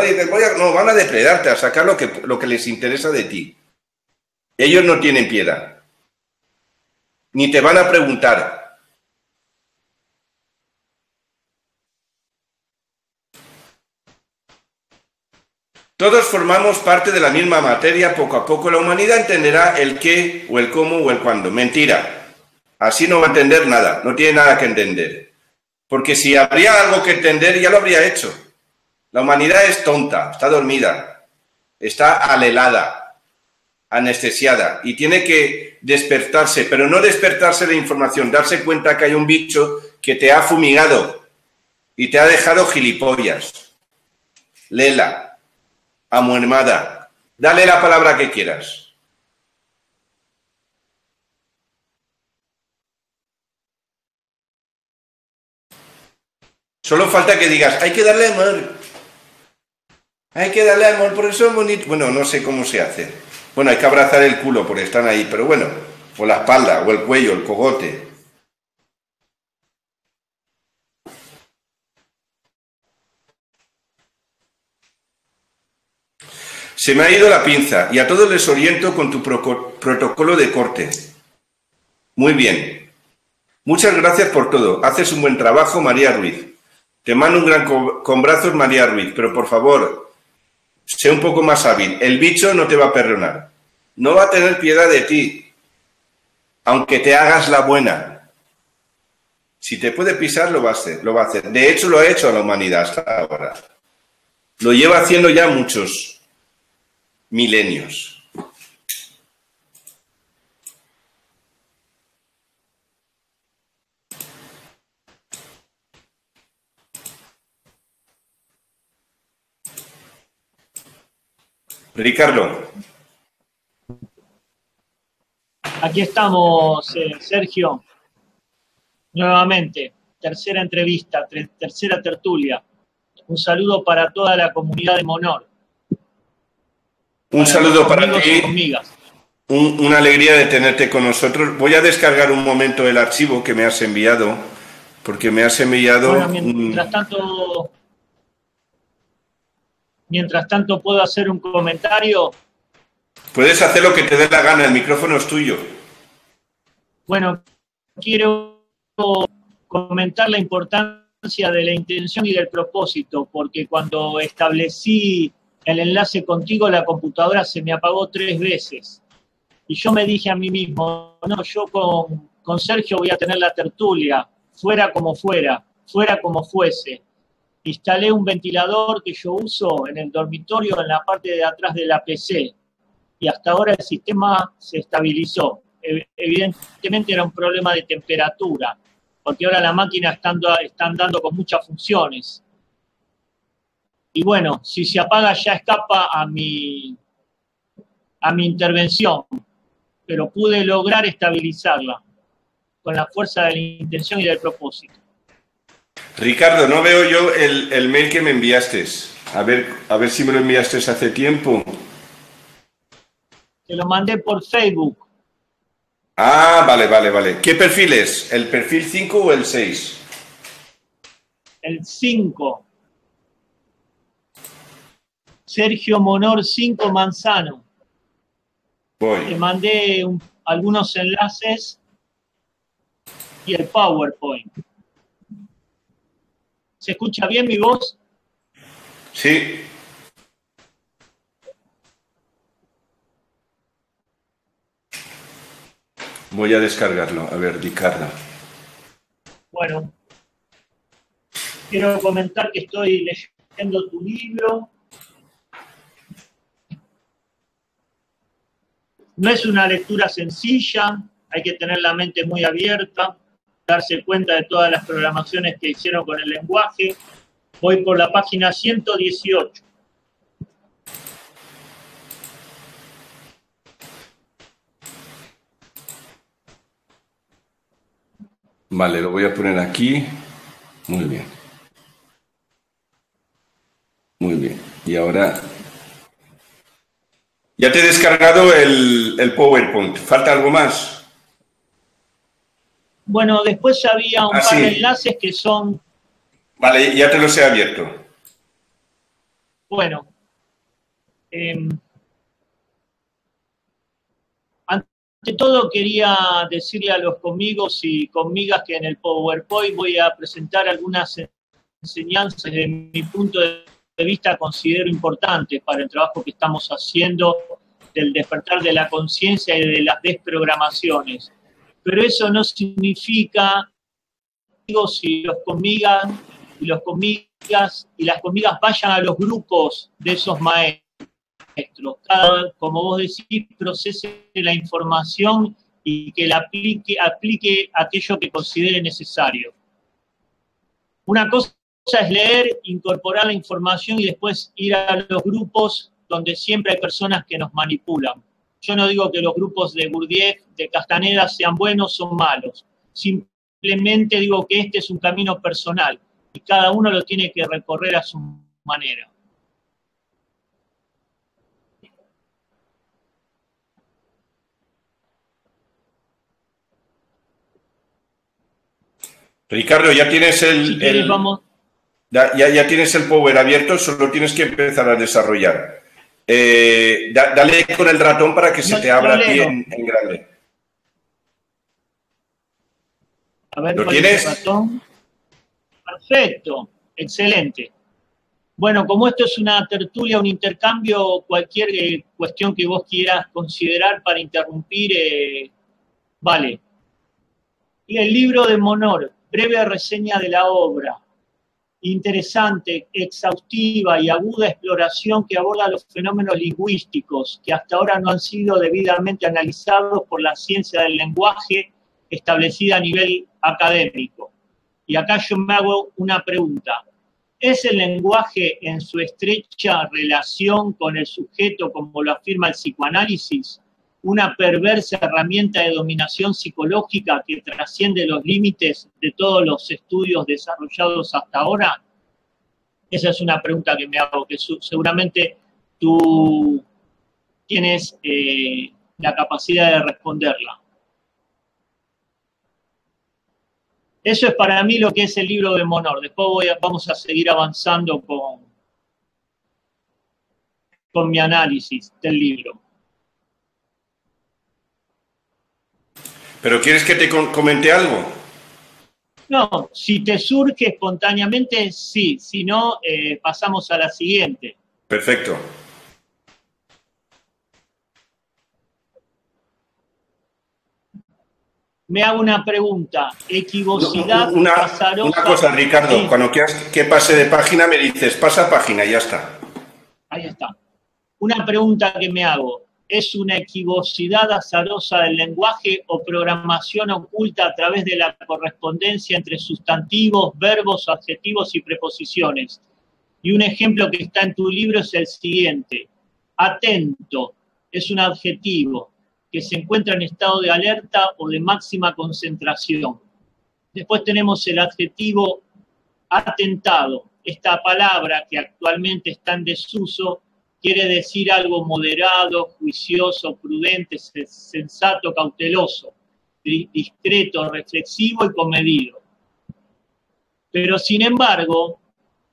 no, van a depredarte, a sacar lo que, lo que les interesa de ti. Ellos no tienen piedad. Ni te van a preguntar, Todos formamos parte de la misma materia, poco a poco la humanidad entenderá el qué o el cómo o el cuándo. Mentira. Así no va a entender nada, no tiene nada que entender. Porque si habría algo que entender, ya lo habría hecho. La humanidad es tonta, está dormida, está alelada, anestesiada y tiene que despertarse, pero no despertarse de información, darse cuenta que hay un bicho que te ha fumigado y te ha dejado gilipollas. Lela, Hermada, dale la palabra que quieras. Solo falta que digas, hay que darle amor. Hay que darle amor, por eso es bonito. Bueno, no sé cómo se hace. Bueno, hay que abrazar el culo porque están ahí, pero bueno, o la espalda, o el cuello, el cogote. Se me ha ido la pinza y a todos les oriento con tu protocolo de corte. Muy bien. Muchas gracias por todo. Haces un buen trabajo, María Ruiz. Te mando un gran con brazos, María Ruiz, pero por favor, sé un poco más hábil. El bicho no te va a perdonar. No va a tener piedad de ti, aunque te hagas la buena. Si te puede pisar, lo va a hacer. Lo va a hacer. De hecho, lo ha hecho a la humanidad hasta ahora. Lo lleva haciendo ya muchos milenios. Ricardo. Aquí estamos, eh, Sergio. Nuevamente, tercera entrevista, tercera tertulia. Un saludo para toda la comunidad de Monor. Un saludo para ti. una alegría de tenerte con nosotros. Voy a descargar un momento el archivo que me has enviado, porque me has enviado. mientras tanto, mientras tanto puedo hacer un comentario. Puedes hacer lo que te dé la gana. El micrófono es tuyo. Bueno, quiero comentar la importancia de la intención y del propósito, porque cuando establecí el enlace contigo, la computadora se me apagó tres veces. Y yo me dije a mí mismo, no, yo con, con Sergio voy a tener la tertulia, fuera como fuera, fuera como fuese. Instalé un ventilador que yo uso en el dormitorio en la parte de atrás de la PC y hasta ahora el sistema se estabilizó. Evidentemente era un problema de temperatura, porque ahora la máquina está, está andando con muchas funciones y bueno, si se apaga ya escapa a mi, a mi intervención, pero pude lograr estabilizarla con la fuerza de la intención y del propósito. Ricardo, no veo yo el, mail que me enviaste. A ver, a ver si me lo enviaste hace tiempo. Te lo mandé por Facebook. Ah, vale, vale, vale. ¿Qué perfil es? ¿El perfil 5 o el 6? El 5. Sergio Monor 5 Manzano. Te mandé algunos enlaces y el PowerPoint. ¿Se escucha bien mi voz? Sí. Voy a descargarlo. A ver, Ricardo. Bueno, quiero comentar que estoy leyendo tu libro. No es una lectura sencilla, hay que tener la mente muy abierta, darse cuenta de todas las programaciones que hicieron con el lenguaje. Voy por la página 118. Vale, lo voy a poner aquí. Muy bien. Muy bien. Y ahora... Ya te he descargado el, PowerPoint. ¿Falta algo más? Bueno, después había un ah, par de enlaces que son... Vale, ya te los he abierto. Bueno. Em, Ante todo quería decirle a los conmigos y conmigas que en el PowerPoint voy a presentar algunas enseñanzas de mi punto de vista considero importantes para el trabajo que estamos haciendo del despertar de la conciencia y de las desprogramaciones. Pero eso no significa, si los conmigas y los conmigas y las conmigas vayan a los grupos de esos maestros como vos decís, procese la información y que la aplique, aplique aquello que considere necesario. Una cosa es leer, incorporar la información y después ir a los grupos donde siempre hay personas que nos manipulan. Yo no digo que los grupos de Gurdjieff, de Castaneda sean buenos o malos. Simplemente digo que este es un camino personal y cada uno lo tiene que recorrer a su manera. Ricardo, ya tienes el, Ya, tienes el Power abierto, solo tienes que empezar a desarrollar. Eh, dale con el ratón para que se te abra a ti en, grande. A ver, ¿Lo tienes? ratón? Perfecto, excelente. Bueno, como esto es una tertulia, un intercambio, cualquier eh, cuestión que vos quieras considerar para interrumpir, eh, vale. Y el libro de Monor, breve reseña de la obra, interesante, exhaustiva y aguda exploración que aborda los fenómenos lingüísticos que hasta ahora no han sido debidamente analizados por la ciencia del lenguaje establecida a nivel académico. Y acá yo me hago una pregunta. ¿Es el lenguaje en su estrecha relación con el sujeto, como lo afirma el psicoanálisis, una perversa herramienta de dominación psicológica que trasciende los límites de todos los estudios desarrollados hasta ahora? Esa es una pregunta que me hago, que seguramente tú tienes eh, la capacidad de responderla. Eso es para mí lo que es el libro de Monor. Después vamos a seguir avanzando con, con mi análisis del libro. ¿Pero quieres que te comente algo? No, si te surge espontáneamente, sí. Si no, eh, pasamos a la siguiente. Perfecto. Me hago una pregunta. Equivocidad una, Una cosa, Ricardo, cuando quieras que pase de página me dices, pasa página y ya está. Ahí está. Una pregunta que me hago es una equivocidad azarosa del lenguaje o programación oculta a través de la correspondencia entre sustantivos, verbos, adjetivos y preposiciones. Y un ejemplo que está en tu libro es el siguiente. Atento es un adjetivo que se encuentra en estado de alerta o de máxima concentración. Después tenemos el adjetivo atentado. Esta palabra que actualmente está en desuso quiere decir algo moderado, juicioso, prudente, sensato, cauteloso, discreto, reflexivo y comedido. Pero sin embargo,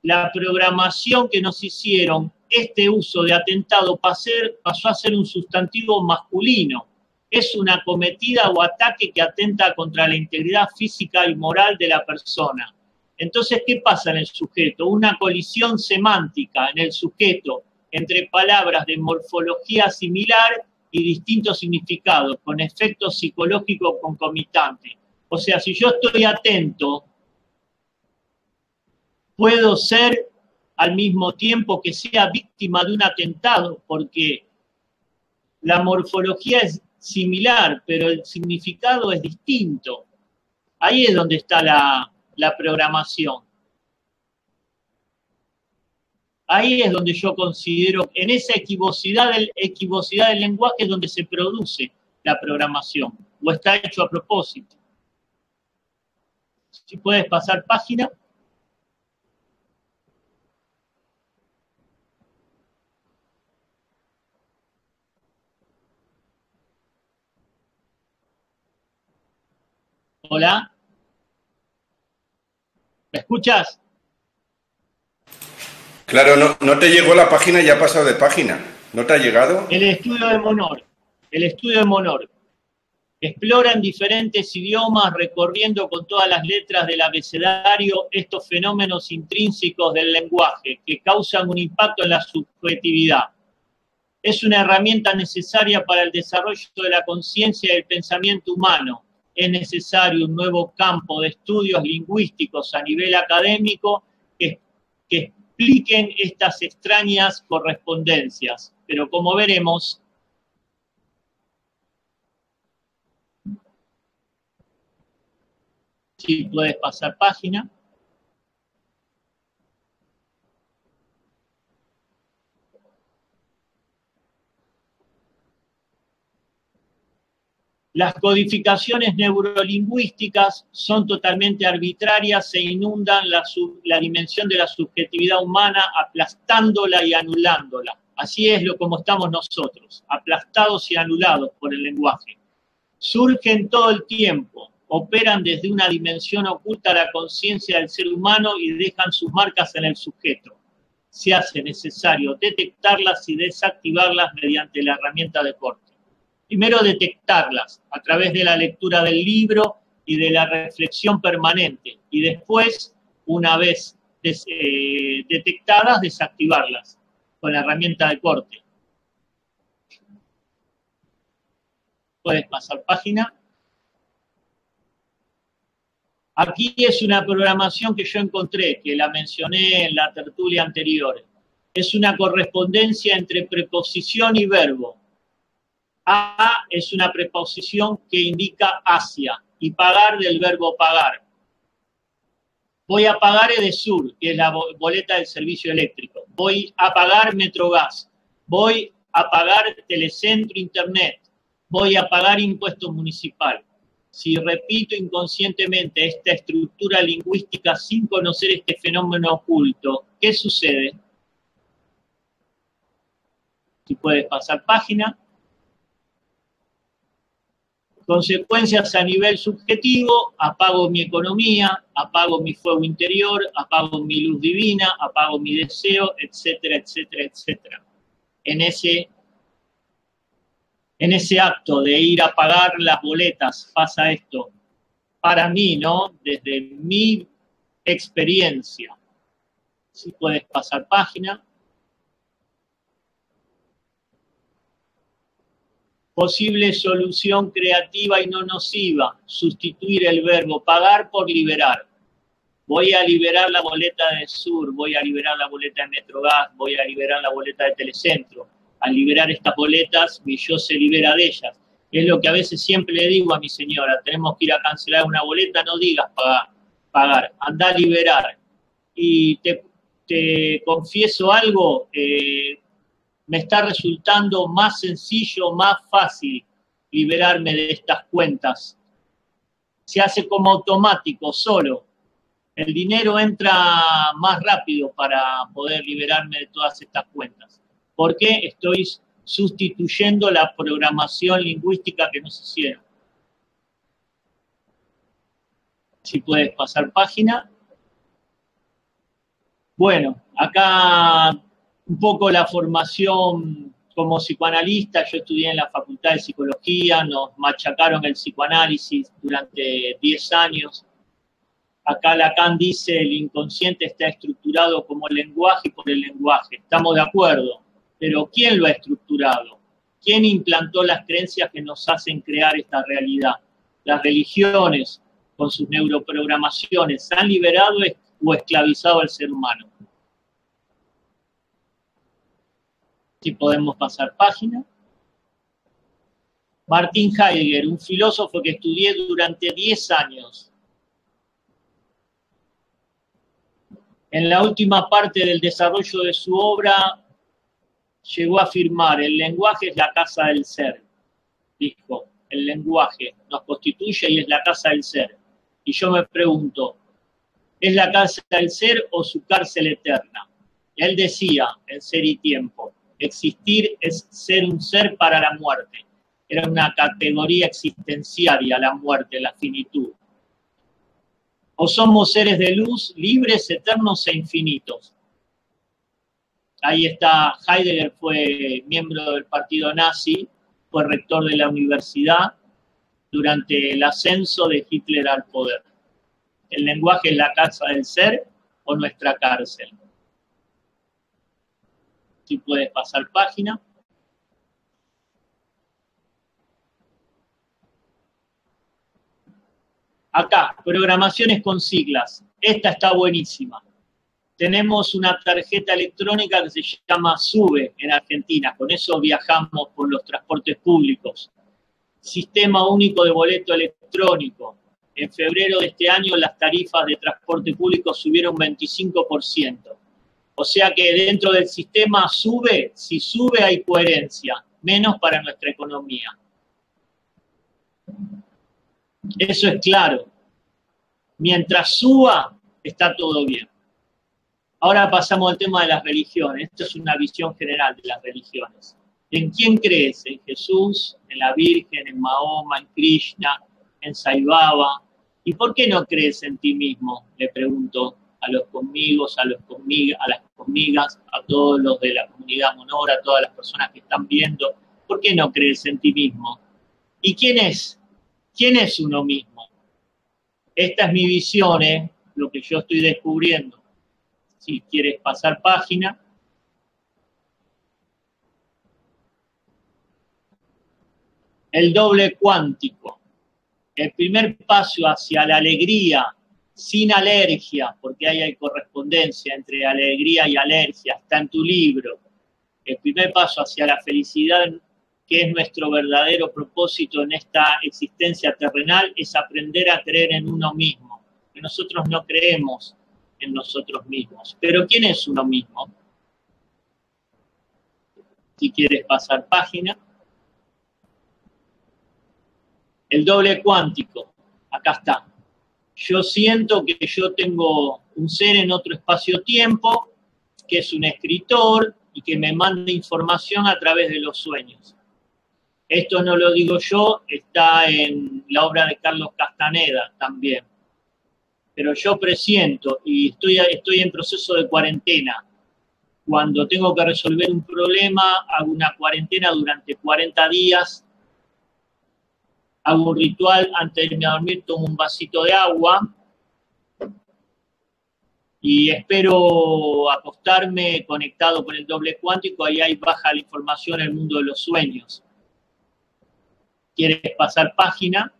la programación que nos hicieron este uso de atentado pasó a ser un sustantivo masculino. Es una cometida o ataque que atenta contra la integridad física y moral de la persona. Entonces, ¿qué pasa en el sujeto? Una colisión semántica en el sujeto entre palabras de morfología similar y distintos significados, con efectos psicológicos concomitantes. O sea, si yo estoy atento, puedo ser al mismo tiempo que sea víctima de un atentado, porque la morfología es similar, pero el significado es distinto. Ahí es donde está la, la programación. Ahí es donde yo considero, en esa equivocidad del, equivocidad del lenguaje es donde se produce la programación, o está hecho a propósito. Si puedes pasar página. Hola. ¿Me escuchas? Claro, no, te llegó la página y ha pasado de página. ¿No te ha llegado? El estudio de Monor. El estudio de Monor. Explora en diferentes idiomas, recorriendo con todas las letras del abecedario estos fenómenos intrínsecos del lenguaje que causan un impacto en la subjetividad. Es una herramienta necesaria para el desarrollo de la conciencia y el pensamiento humano, es necesario un nuevo campo de estudios lingüísticos a nivel académico que, expliquen estas extrañas correspondencias. Pero como veremos, si puedes pasar página. Las codificaciones neurolingüísticas son totalmente arbitrarias e inundan la, la, dimensión de la subjetividad humana aplastándola y anulándola. Así es lo como estamos nosotros, aplastados y anulados por el lenguaje. Surgen todo el tiempo, operan desde una dimensión oculta a la conciencia del ser humano y dejan sus marcas en el sujeto. Se hace necesario detectarlas y desactivarlas mediante la herramienta de corte primero detectarlas a través de la lectura del libro y de la reflexión permanente y después, una vez eh, detectadas, desactivarlas con la herramienta de corte. Puedes pasar página. Aquí es una programación que yo encontré, que la mencioné en la tertulia anterior. Es una correspondencia entre preposición y verbo a es una preposición que indica hacia y pagar del verbo pagar. Voy a pagar Edesur, que es la boleta del servicio eléctrico. Voy a pagar Metrogas. Voy a pagar Telecentro Internet. Voy a pagar impuesto municipal. Si repito inconscientemente esta estructura lingüística sin conocer este fenómeno oculto, ¿qué sucede? Si puedes pasar página. Consecuencias a nivel subjetivo, apago mi economía, apago mi fuego interior, apago mi luz divina, apago mi deseo, etcétera, etcétera, etcétera. En ese, en ese acto de ir a pagar las boletas pasa esto. Para mí, ¿no? Desde mi experiencia. Si puedes pasar página. Posible solución creativa y no nociva, sustituir el verbo pagar por liberar. Voy a liberar la boleta de Sur, voy a liberar la boleta de Metrogas, voy a liberar la boleta de Telecentro. Al liberar estas boletas, mi yo se libera de ellas. Es lo que a veces siempre le digo a mi señora, tenemos que ir a cancelar una boleta, no digas pagar, pagar anda a liberar. Y te, confieso algo, eh, me está resultando más sencillo, más fácil liberarme de estas cuentas. Se hace como automático, solo. El dinero entra más rápido para poder liberarme de todas estas cuentas. porque Estoy sustituyendo la programación lingüística que nos hicieron. Si puedes pasar página. Bueno, acá un poco la formación como psicoanalista, yo estudié en la Facultad de Psicología, nos machacaron el psicoanálisis durante 10 años. Acá Lacan dice el inconsciente está estructurado como el lenguaje por el lenguaje. Estamos de acuerdo, pero ¿quién lo ha estructurado? ¿Quién implantó las creencias que nos hacen crear esta realidad? Las religiones, con sus neuroprogramaciones, ¿han liberado o esclavizado al ser humano? Si podemos pasar página. Martin Heidegger, un filósofo que estudié durante 10 años. En la última parte del desarrollo de su obra, llegó a afirmar, el lenguaje es la casa del ser. Dijo, el lenguaje nos constituye y es la casa del ser. Y yo me pregunto, ¿es la casa del ser o su cárcel eterna? Él decía, en ser y tiempo, Existir es ser un ser para la muerte. Era una categoría existenciaria la muerte, la finitud. O somos seres de luz, libres, eternos e infinitos. Ahí está, Heidegger fue miembro del partido nazi, fue rector de la universidad durante el ascenso de Hitler al poder. El lenguaje es la casa del ser o nuestra cárcel si puedes pasar página. Acá, programaciones con siglas. Esta está buenísima. Tenemos una tarjeta electrónica que se llama SUBE en Argentina. Con eso viajamos por los transportes públicos. Sistema único de boleto electrónico. En febrero de este año las tarifas de transporte público subieron 25%. O sea que dentro del sistema sube, si sube hay coherencia, menos para nuestra economía. Eso es claro. Mientras suba, está todo bien. Ahora pasamos al tema de las religiones. Esto es una visión general de las religiones. ¿En quién crees? ¿En Jesús? ¿En la Virgen? ¿En Mahoma? ¿En Krishna? ¿En Saibaba? ¿Y por qué no crees en ti mismo? Le pregunto a los conmigos, a, los a las conmigas, a todos los de la comunidad monora, a todas las personas que están viendo. ¿Por qué no crees en ti mismo? ¿Y quién es? ¿Quién es uno mismo? Esta es mi visión, ¿eh? lo que yo estoy descubriendo. Si quieres pasar página. El doble cuántico. El primer paso hacia la alegría sin alergia, porque ahí hay correspondencia entre alegría y alergia, está en tu libro. El primer paso hacia la felicidad, que es nuestro verdadero propósito en esta existencia terrenal, es aprender a creer en uno mismo, que nosotros no creemos en nosotros mismos. Pero ¿quién es uno mismo? Si quieres pasar página. El doble cuántico, acá está yo siento que yo tengo un ser en otro espacio-tiempo, que es un escritor y que me manda información a través de los sueños. Esto no lo digo yo, está en la obra de Carlos Castaneda también. Pero yo presiento y estoy, estoy en proceso de cuarentena. Cuando tengo que resolver un problema, hago una cuarentena durante 40 días hago un ritual antes de irme a dormir, tomo un vasito de agua y espero acostarme conectado con el doble cuántico, ahí hay baja la información el mundo de los sueños. ¿Quieres pasar página?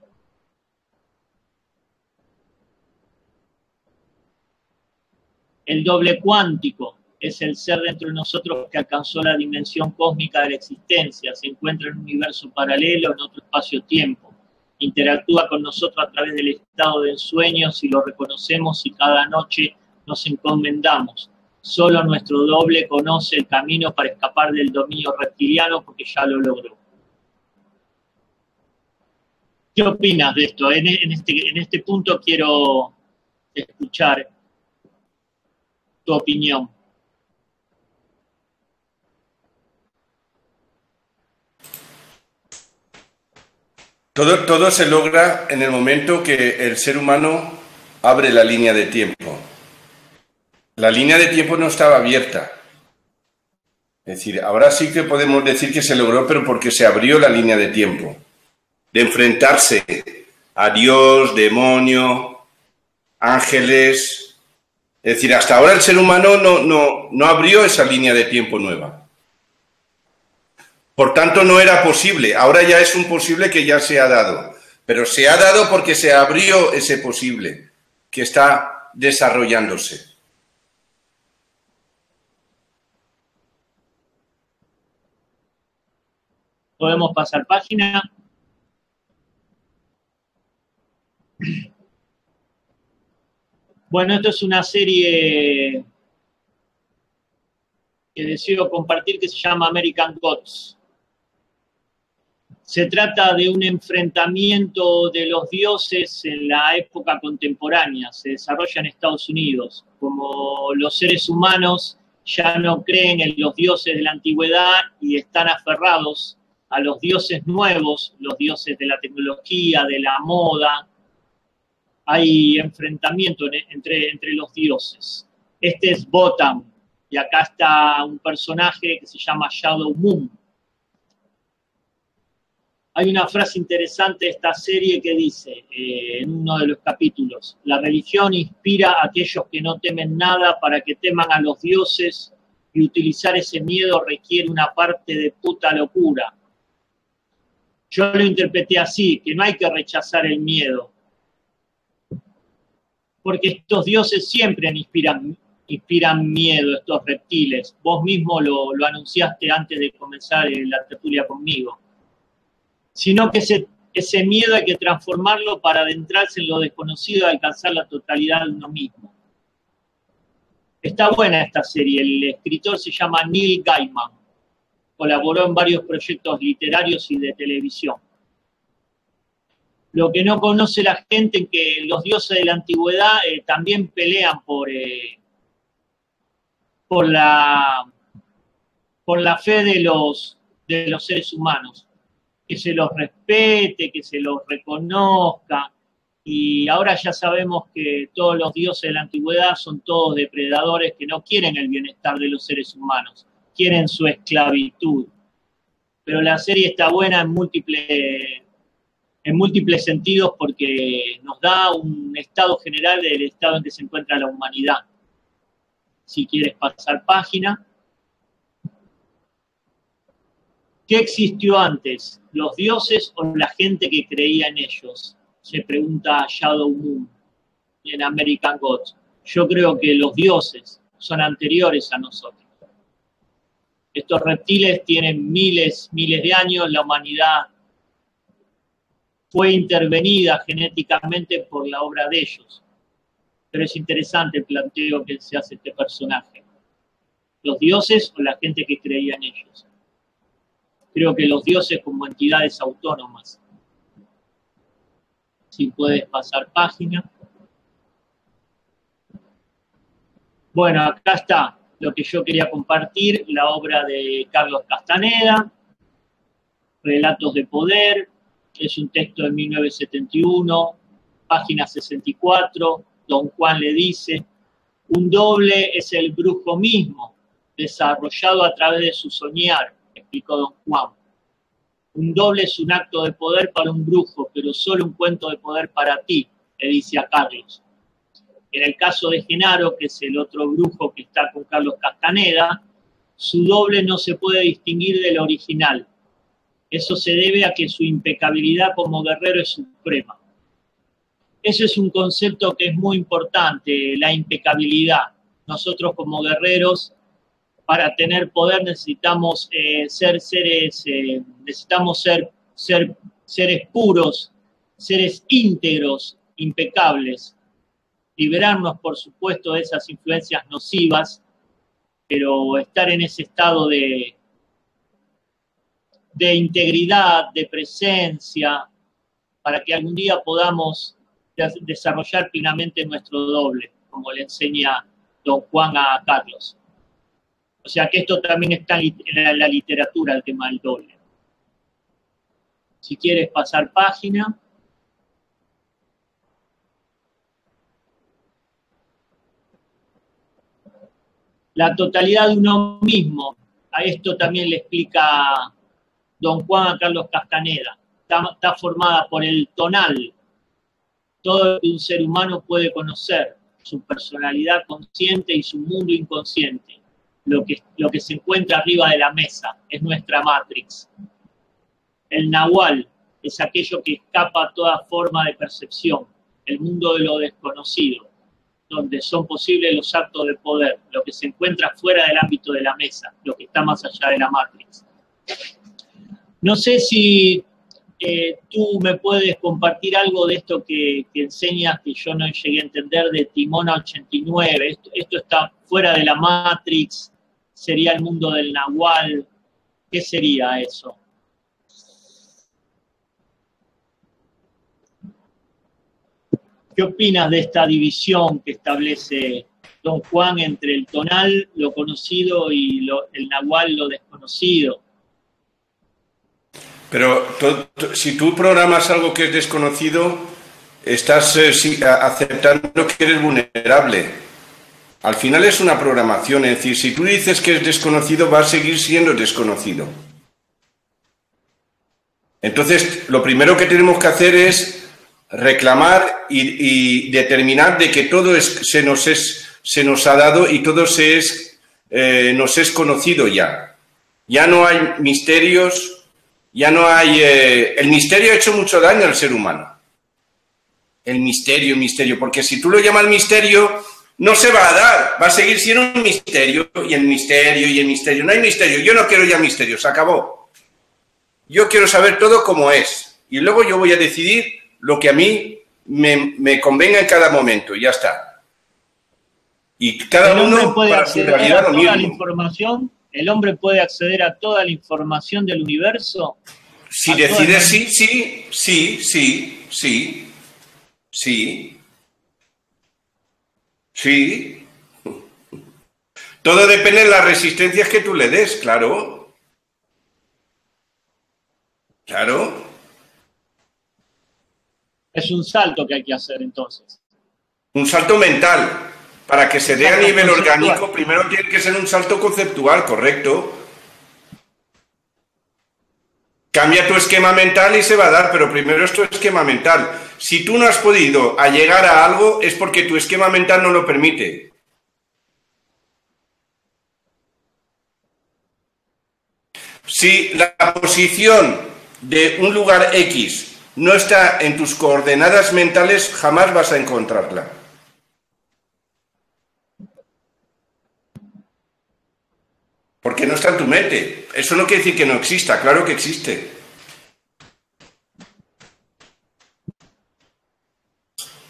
El doble cuántico es el ser dentro de nosotros que alcanzó la dimensión cósmica de la existencia, se encuentra en un universo paralelo, en otro espacio-tiempo interactúa con nosotros a través del estado de ensueño si lo reconocemos y cada noche nos encomendamos. Solo nuestro doble conoce el camino para escapar del dominio reptiliano porque ya lo logró. ¿Qué opinas de esto? En, este, en este punto quiero escuchar tu opinión. Todo, todo se logra en el momento que el ser humano abre la línea de tiempo. La línea de tiempo no estaba abierta. Es decir, ahora sí que podemos decir que se logró, pero porque se abrió la línea de tiempo, de enfrentarse a Dios, demonio, ángeles. Es decir, hasta ahora el ser humano no, no, no abrió esa línea de tiempo nueva. Por tanto, no era posible. Ahora ya es un posible que ya se ha dado. Pero se ha dado porque se abrió ese posible que está desarrollándose. Podemos pasar página. Bueno, esto es una serie que deseo compartir que se llama American Gods. Se trata de un enfrentamiento de los dioses en la época contemporánea, se desarrolla en Estados Unidos, como los seres humanos ya no creen en los dioses de la antigüedad y están aferrados a los dioses nuevos, los dioses de la tecnología, de la moda. Hay enfrentamiento entre, entre los dioses. Este es Botan, y acá está un personaje que se llama Shadow Moon hay una frase interesante de esta serie que dice, eh, en uno de los capítulos, la religión inspira a aquellos que no temen nada para que teman a los dioses y utilizar ese miedo requiere una parte de puta locura. Yo lo interpreté así, que no hay que rechazar el miedo, porque estos dioses siempre inspiran, miedo, estos reptiles. Vos mismo lo anunciaste antes de comenzar la tertulia conmigo sino que ese, miedo hay que transformarlo para adentrarse en lo desconocido y alcanzar la totalidad de uno mismo. Está buena esta serie, el escritor se llama Neil Gaiman, colaboró en varios proyectos literarios y de televisión. Lo que no conoce la gente es que los dioses de la antigüedad eh, también pelean por, eh, por, la, por la fe de los, de los seres humanos que se los respete, que se los reconozca. Y ahora ya sabemos que todos los dioses de la antigüedad son todos depredadores que no quieren el bienestar de los seres humanos, quieren su esclavitud. Pero la serie está buena en múltiples, en múltiples sentidos porque nos da un estado general del estado en que se encuentra la humanidad. Si quieres pasar página. ¿Qué existió antes? ¿Los dioses o la gente que creía en ellos? Se pregunta Shadow Moon en American Gods. Yo creo que los dioses son anteriores a nosotros. Estos reptiles tienen miles, miles de años, la humanidad fue intervenida genéticamente por la obra de ellos. Pero es interesante el planteo que se hace este personaje. ¿Los dioses o la gente que creía en ellos? Creo que los dioses como entidades autónomas. Si puedes pasar página. Bueno, acá está lo que yo quería compartir, la obra de Carlos Castaneda, Relatos de Poder, es un texto de 1971, página 64, Don Juan le dice, un doble es el brujo mismo, desarrollado a través de su soñar, don Juan. Un doble es un acto de poder para un brujo, pero solo un cuento de poder para ti, le dice a Carlos. En el caso de Genaro, que es el otro brujo que está con Carlos Castaneda, su doble no se puede distinguir del original. Eso se debe a que su impecabilidad como guerrero es suprema. Ese es un concepto que es muy importante, la impecabilidad. Nosotros como guerreros para tener poder necesitamos eh, ser seres, eh, necesitamos ser, ser seres puros, seres íntegros, impecables, liberarnos, por supuesto, de esas influencias nocivas, pero estar en ese estado de, de integridad, de presencia, para que algún día podamos desarrollar plenamente nuestro doble, como le enseña don Juan a Carlos. O sea que esto también está en la literatura, el tema del doble. Si quieres pasar página. La totalidad de uno mismo. a esto también le explica don Juan a Carlos Castaneda. Está, formada por el tonal, todo lo que un ser humano puede conocer, su personalidad consciente y su mundo inconsciente. Lo que, lo que se encuentra arriba de la mesa es nuestra matrix. El nahual es aquello que escapa a toda forma de percepción, el mundo de lo desconocido, donde son posibles los actos de poder, lo que se encuentra fuera del ámbito de la mesa, lo que está más allá de la matrix. No sé si eh, tú me puedes compartir algo de esto que, enseñas que yo no llegué a entender de Timona 89. Esto, esto está fuera de la Matrix, sería el mundo del Nahual. ¿Qué sería eso? ¿Qué opinas de esta división que establece don Juan entre el tonal, lo conocido, y el nahual, lo desconocido? Pero si tú programas algo que es desconocido, estás eh, aceptando que eres vulnerable. Al final es una programación, es decir, si tú dices que es desconocido, va a seguir siendo desconocido. Entonces, lo primero que tenemos que hacer es reclamar y, determinar de que todo se, nos es, se nos ha dado y todo se es, eh, nos es conocido ya. Ya no hay misterios, ya no hay... Eh, el misterio ha hecho mucho daño al ser humano. El misterio, misterio, porque si tú lo llamas misterio, no se va a dar, va a seguir siendo un misterio y el misterio y el misterio. No hay misterio, yo no quiero ya misterio, se acabó. Yo quiero saber todo como es y luego yo voy a decidir lo que a mí me, convenga en cada momento, y ya está. Y cada uno puede acceder a toda la información, el hombre puede acceder a toda la información del universo. Si decide sí, sí, sí, sí, sí, sí, sí. Todo depende de las resistencias que tú le des, claro. Claro. Es un salto que hay que hacer entonces. Un salto mental. Para que se dé a nivel orgánico, primero tiene que ser un salto conceptual, correcto. Cambia tu esquema mental y se va a dar, pero primero es tu esquema mental. Si tú no has podido llegar a algo, es porque tu esquema mental no lo permite. Si la posición de un lugar X no está en tus coordenadas mentales, jamás vas a encontrarla. Porque no está en tu mente. Eso no quiere decir que no exista, claro que existe.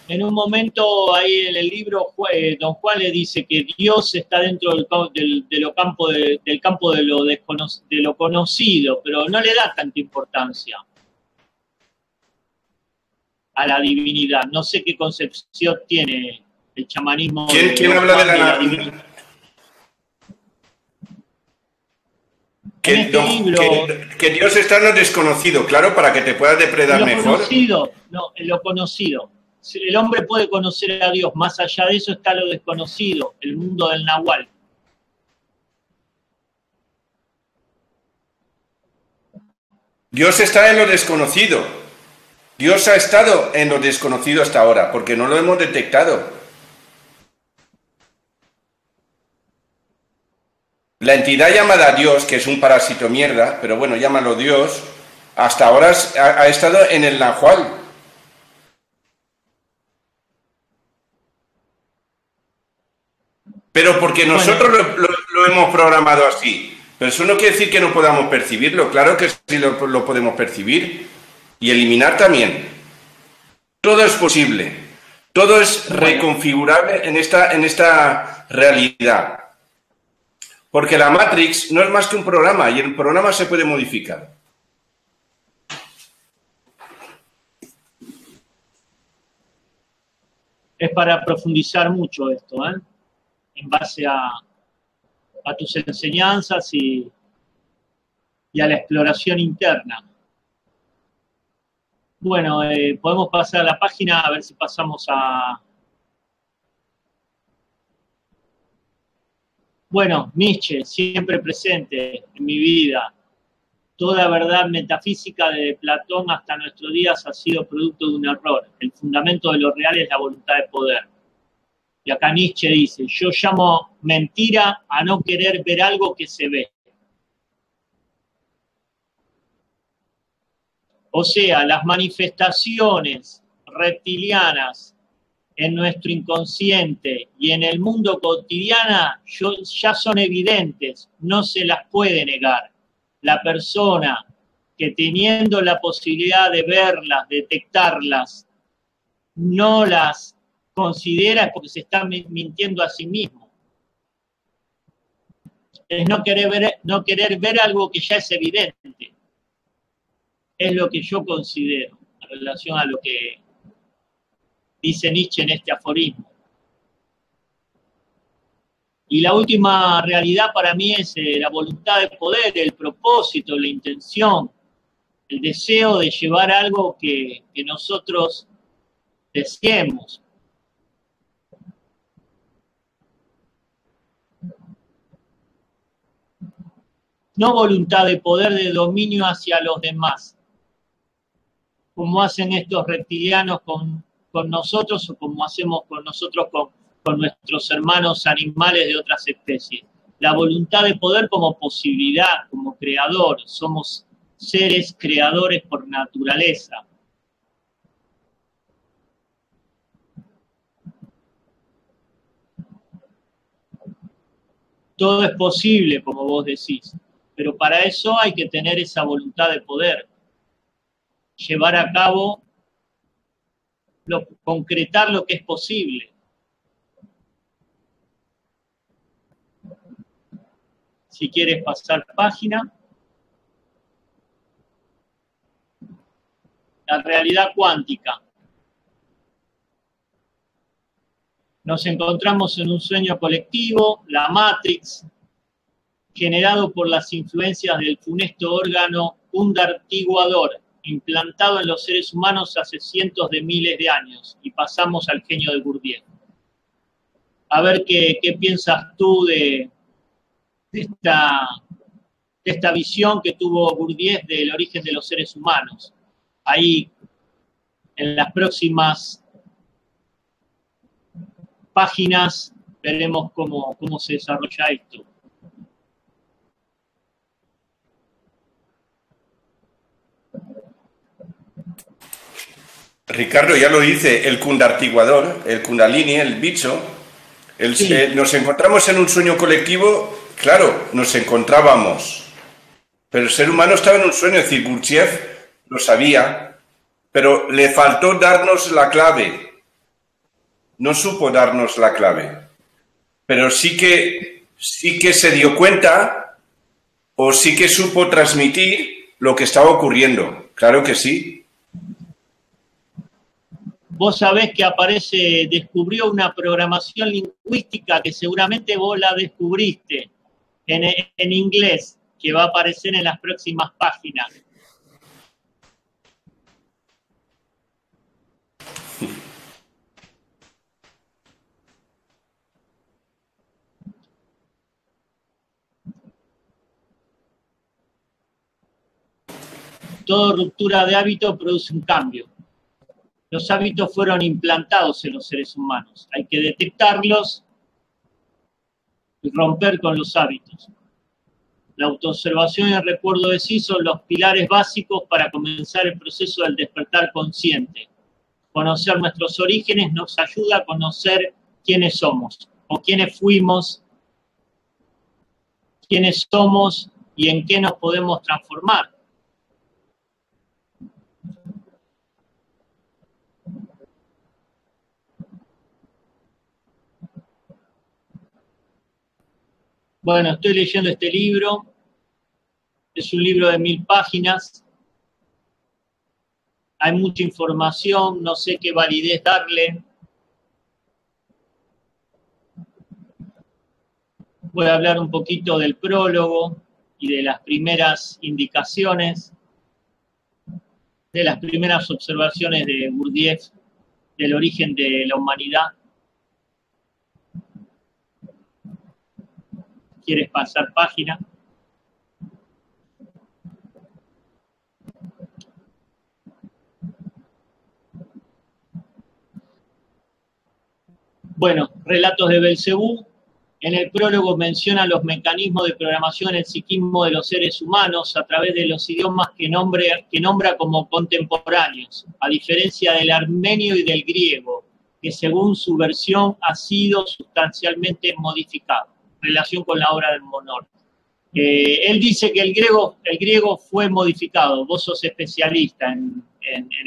En un momento ahí en el libro, don Juan le dice que Dios está dentro del, de lo campo del campo de lo, de lo conocido, pero no le da tanta importancia a la divinidad. No sé qué concepción tiene el chamanismo. ¿Quién, habla de la, divinidad? Este que, Dios está en lo desconocido, claro, para que te puedas depredar lo mejor. Conocido, no, en lo conocido. El hombre puede conocer a Dios, más allá de eso está lo desconocido, el mundo del Nahual. Dios está en lo desconocido. Dios ha estado en lo desconocido hasta ahora, porque no lo hemos detectado. La entidad llamada Dios, que es un parásito mierda, pero bueno, llámalo Dios, hasta ahora ha, estado en el Nahual. Pero porque nosotros lo, hemos programado así. Pero eso no quiere decir que no podamos percibirlo. Claro que sí lo podemos percibir y eliminar también. Todo es posible, todo es reconfigurable en esta, en esta realidad. Porque la Matrix no es más que un programa y el programa se puede modificar. Es para profundizar mucho esto, ¿eh? en base a, a tus enseñanzas y, y a la exploración interna. Bueno, eh, podemos pasar a la página a ver si pasamos a... Bueno, Nietzsche, siempre presente en mi vida. Toda verdad metafísica de Platón hasta nuestros días ha sido producto de un error. El fundamento de lo real es la voluntad de poder. Y acá Nietzsche dice, yo llamo mentira a no querer ver algo que se ve. O sea, las manifestaciones reptilianas en nuestro inconsciente y en el mundo cotidiano ya son evidentes, no se las puede negar. La persona que teniendo la posibilidad de verlas, detectarlas, no las considera porque se está mintiendo a sí mismo. Es no querer no querer ver algo que ya es evidente es lo que yo considero en relación a lo que dice Nietzsche en este aforismo. Y la última realidad para mí es eh, la voluntad de poder, el propósito, la intención, el deseo de llevar algo que, que nosotros deseemos. No voluntad de poder de dominio hacia los demás, como hacen estos reptilianos con, nosotros o como hacemos con nosotros con, con nuestros hermanos animales de otras especies. La voluntad de poder como posibilidad, como creador. Somos seres creadores por naturaleza. Todo es posible, como vos decís, pero para eso hay que tener esa voluntad de poder llevar a cabo, lo, concretar lo que es posible. Si quieres pasar página. La realidad cuántica. Nos encontramos en un sueño colectivo, la Matrix, generado por las influencias del funesto órgano undertiguador, implantado en los seres humanos hace cientos de miles de años y pasamos al genio de Bourdieu. A ver qué, piensas tú de, esta, de esta visión que tuvo Bourdieu del origen de los seres humanos. Ahí, en las próximas páginas, veremos cómo, cómo se desarrolla esto. Ricardo ya lo dice, el cundartiguador, el kundalini, el bicho. Eh, nos encontramos en un sueño colectivo, claro, nos encontrábamos. Pero el ser humano estaba en un sueño, es decir, Gurdjieff lo sabía, pero le faltó darnos la clave. No supo darnos la clave. Pero sí que, sí que se dio cuenta o sí que supo transmitir lo que estaba ocurriendo. Claro que sí vos sabés que aparece, descubrió una programación lingüística que seguramente vos la descubriste en, en inglés, que va a aparecer en las próximas páginas. Toda ruptura de hábito produce un cambio los hábitos fueron implantados en los seres humanos. Hay que detectarlos y romper con los hábitos. La autoobservación y el recuerdo de sí son los pilares básicos para comenzar el proceso del despertar consciente. Conocer nuestros orígenes nos ayuda a conocer quiénes somos o quiénes fuimos, quiénes somos y en qué nos podemos transformar. Bueno, estoy leyendo este libro. Es un libro de mil páginas. Hay mucha información, no sé qué validez darle. Voy a hablar un poquito del prólogo y de las primeras indicaciones, de las primeras observaciones de Gurdjieff del origen de la humanidad ¿Quieres pasar página? Bueno, relatos de Belcebú. En el prólogo menciona los mecanismos de programación en el psiquismo de los seres humanos a través de los idiomas que, que nombra como contemporáneos, a diferencia del armenio y del griego, que según su versión ha sido sustancialmente modificado, relación con la obra del Monor. Eh, él dice que el griego, el griego fue modificado, vos sos especialista en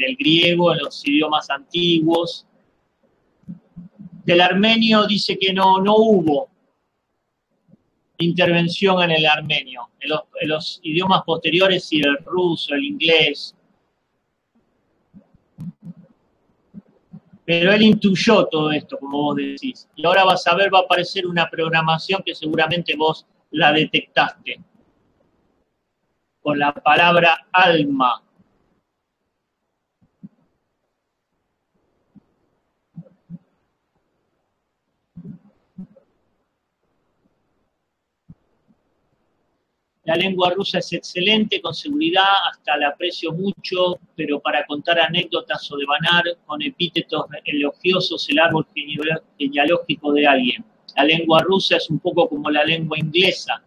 el griego, en los idiomas antiguos, del armenio dice que no, no hubo intervención en el armenio. En los, idiomas posteriores, y el ruso, el inglés. Pero él intuyó todo esto, como vos decís. Y ahora vas a ver, va a aparecer una programación que seguramente vos la detectaste. Con la palabra alma. La lengua rusa es excelente, con seguridad, hasta la aprecio mucho, pero para contar anécdotas o devanar con epítetos elogiosos el árbol genealógico de alguien. La lengua rusa es un poco como la lengua inglesa,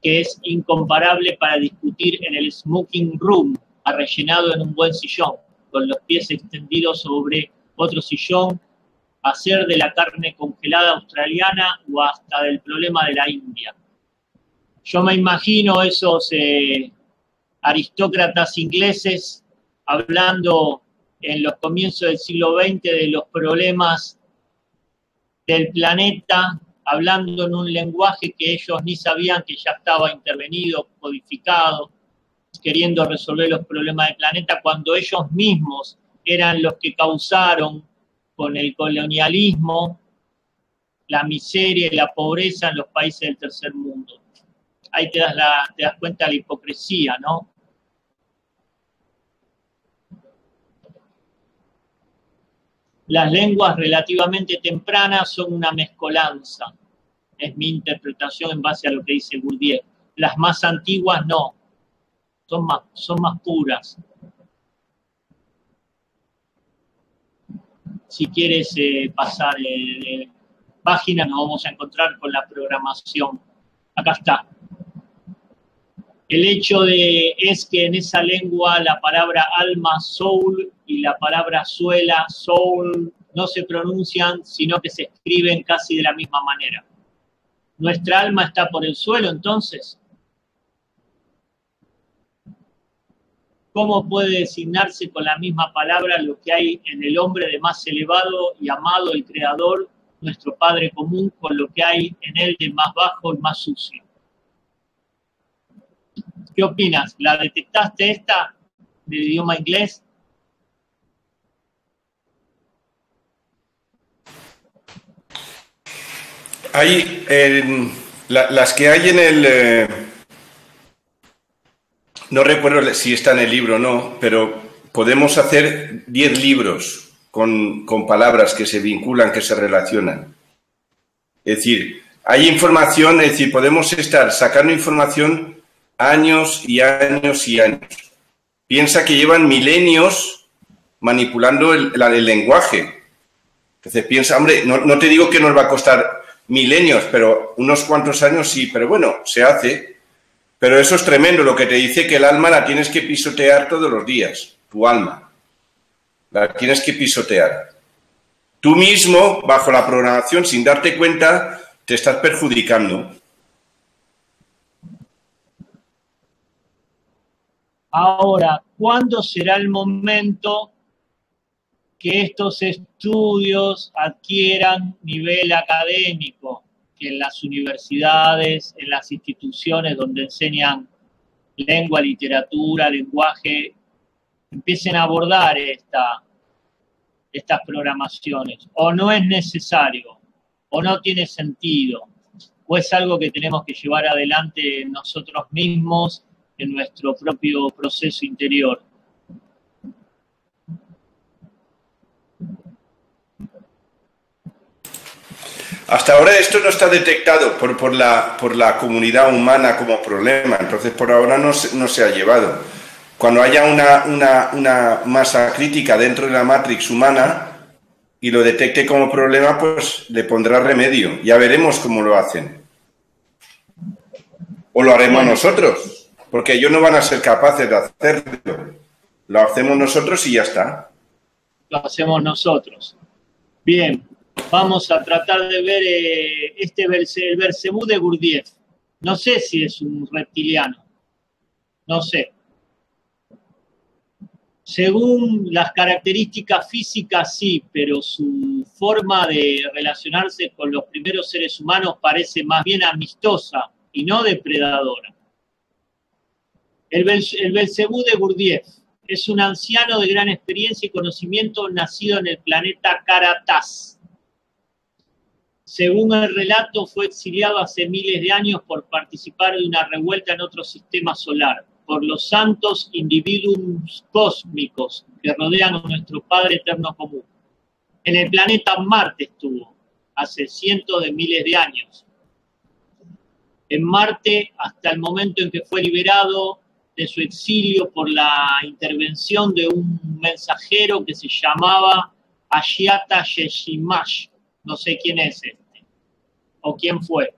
que es incomparable para discutir en el smoking room, arrellenado en un buen sillón, con los pies extendidos sobre otro sillón, hacer de la carne congelada australiana o hasta del problema de la India. Yo me imagino esos eh, aristócratas ingleses hablando en los comienzos del siglo XX de los problemas del planeta, hablando en un lenguaje que ellos ni sabían que ya estaba intervenido, codificado, queriendo resolver los problemas del planeta, cuando ellos mismos eran los que causaron con el colonialismo la miseria y la pobreza en los países del tercer mundo ahí te das, la, cuenta de la hipocresía, ¿no? Las lenguas relativamente tempranas son una mezcolanza. Es mi interpretación en base a lo que dice Bourdieu. Las más antiguas no. Son más, son más puras. Si quieres eh, pasar eh, página, nos vamos a encontrar con la programación. Acá está. El hecho de es que en esa lengua la palabra alma, soul, y la palabra suela, soul, no se pronuncian, sino que se escriben casi de la misma manera. Nuestra alma está por el suelo, entonces. ¿Cómo puede designarse con la misma palabra lo que hay en el hombre de más elevado y amado el Creador, nuestro Padre común, con lo que hay en él de más bajo y más sucio? ¿Qué opinas? ¿La detectaste esta del idioma inglés? Hay las que hay en el... Eh, no recuerdo si está en el libro o no, pero podemos hacer 10 libros con, con palabras que se vinculan, que se relacionan. Es decir, hay información, es decir, podemos estar sacando información años y años y años. Piensa que llevan milenios manipulando el, lenguaje. Entonces piensa, hombre, no, te digo que nos va a costar milenios, pero unos cuantos años sí, pero bueno, se hace. Pero eso es tremendo, lo que te dice que el alma la tienes que pisotear todos los días, tu alma. La tienes que pisotear. Tú mismo, bajo la programación, sin darte cuenta, te estás perjudicando. Ahora, ¿cuándo será el momento que estos estudios adquieran nivel académico? Que en las universidades, en las instituciones donde enseñan lengua, literatura, lenguaje, empiecen a abordar esta, estas programaciones. O no es necesario, o no tiene sentido, o es algo que tenemos que llevar adelante nosotros mismos en nuestro propio proceso interior. Hasta ahora esto no está detectado por, por, la, por la comunidad humana como problema, entonces por ahora no se, no se ha llevado. Cuando haya una, una, una masa crítica dentro de la matrix humana y lo detecte como problema, pues le pondrá remedio. Ya veremos cómo lo hacen. O lo haremos nosotros, porque ellos no van a ser capaces de hacerlo. Lo hacemos nosotros y ya está. Lo hacemos nosotros. Bien, vamos a tratar de ver eh, este el Bersebú de Gurdjieff. No sé si es un reptiliano. No sé. Según las características físicas, sí, pero su forma de relacionarse con los primeros seres humanos parece más bien amistosa y no depredadora. El, el Belcebú de Gurdjieff es un anciano de gran experiencia y conocimiento nacido en el planeta Caratas. Según el relato, fue exiliado hace miles de años por participar de una revuelta en otro sistema solar, por los santos individuos cósmicos que rodean a nuestro Padre Eterno Común. En el planeta Marte estuvo, hace cientos de miles de años, en Marte hasta el momento en que fue liberado de su exilio por la intervención de un mensajero que se llamaba Ashiata Yeshimash. No sé quién es este o quién fue.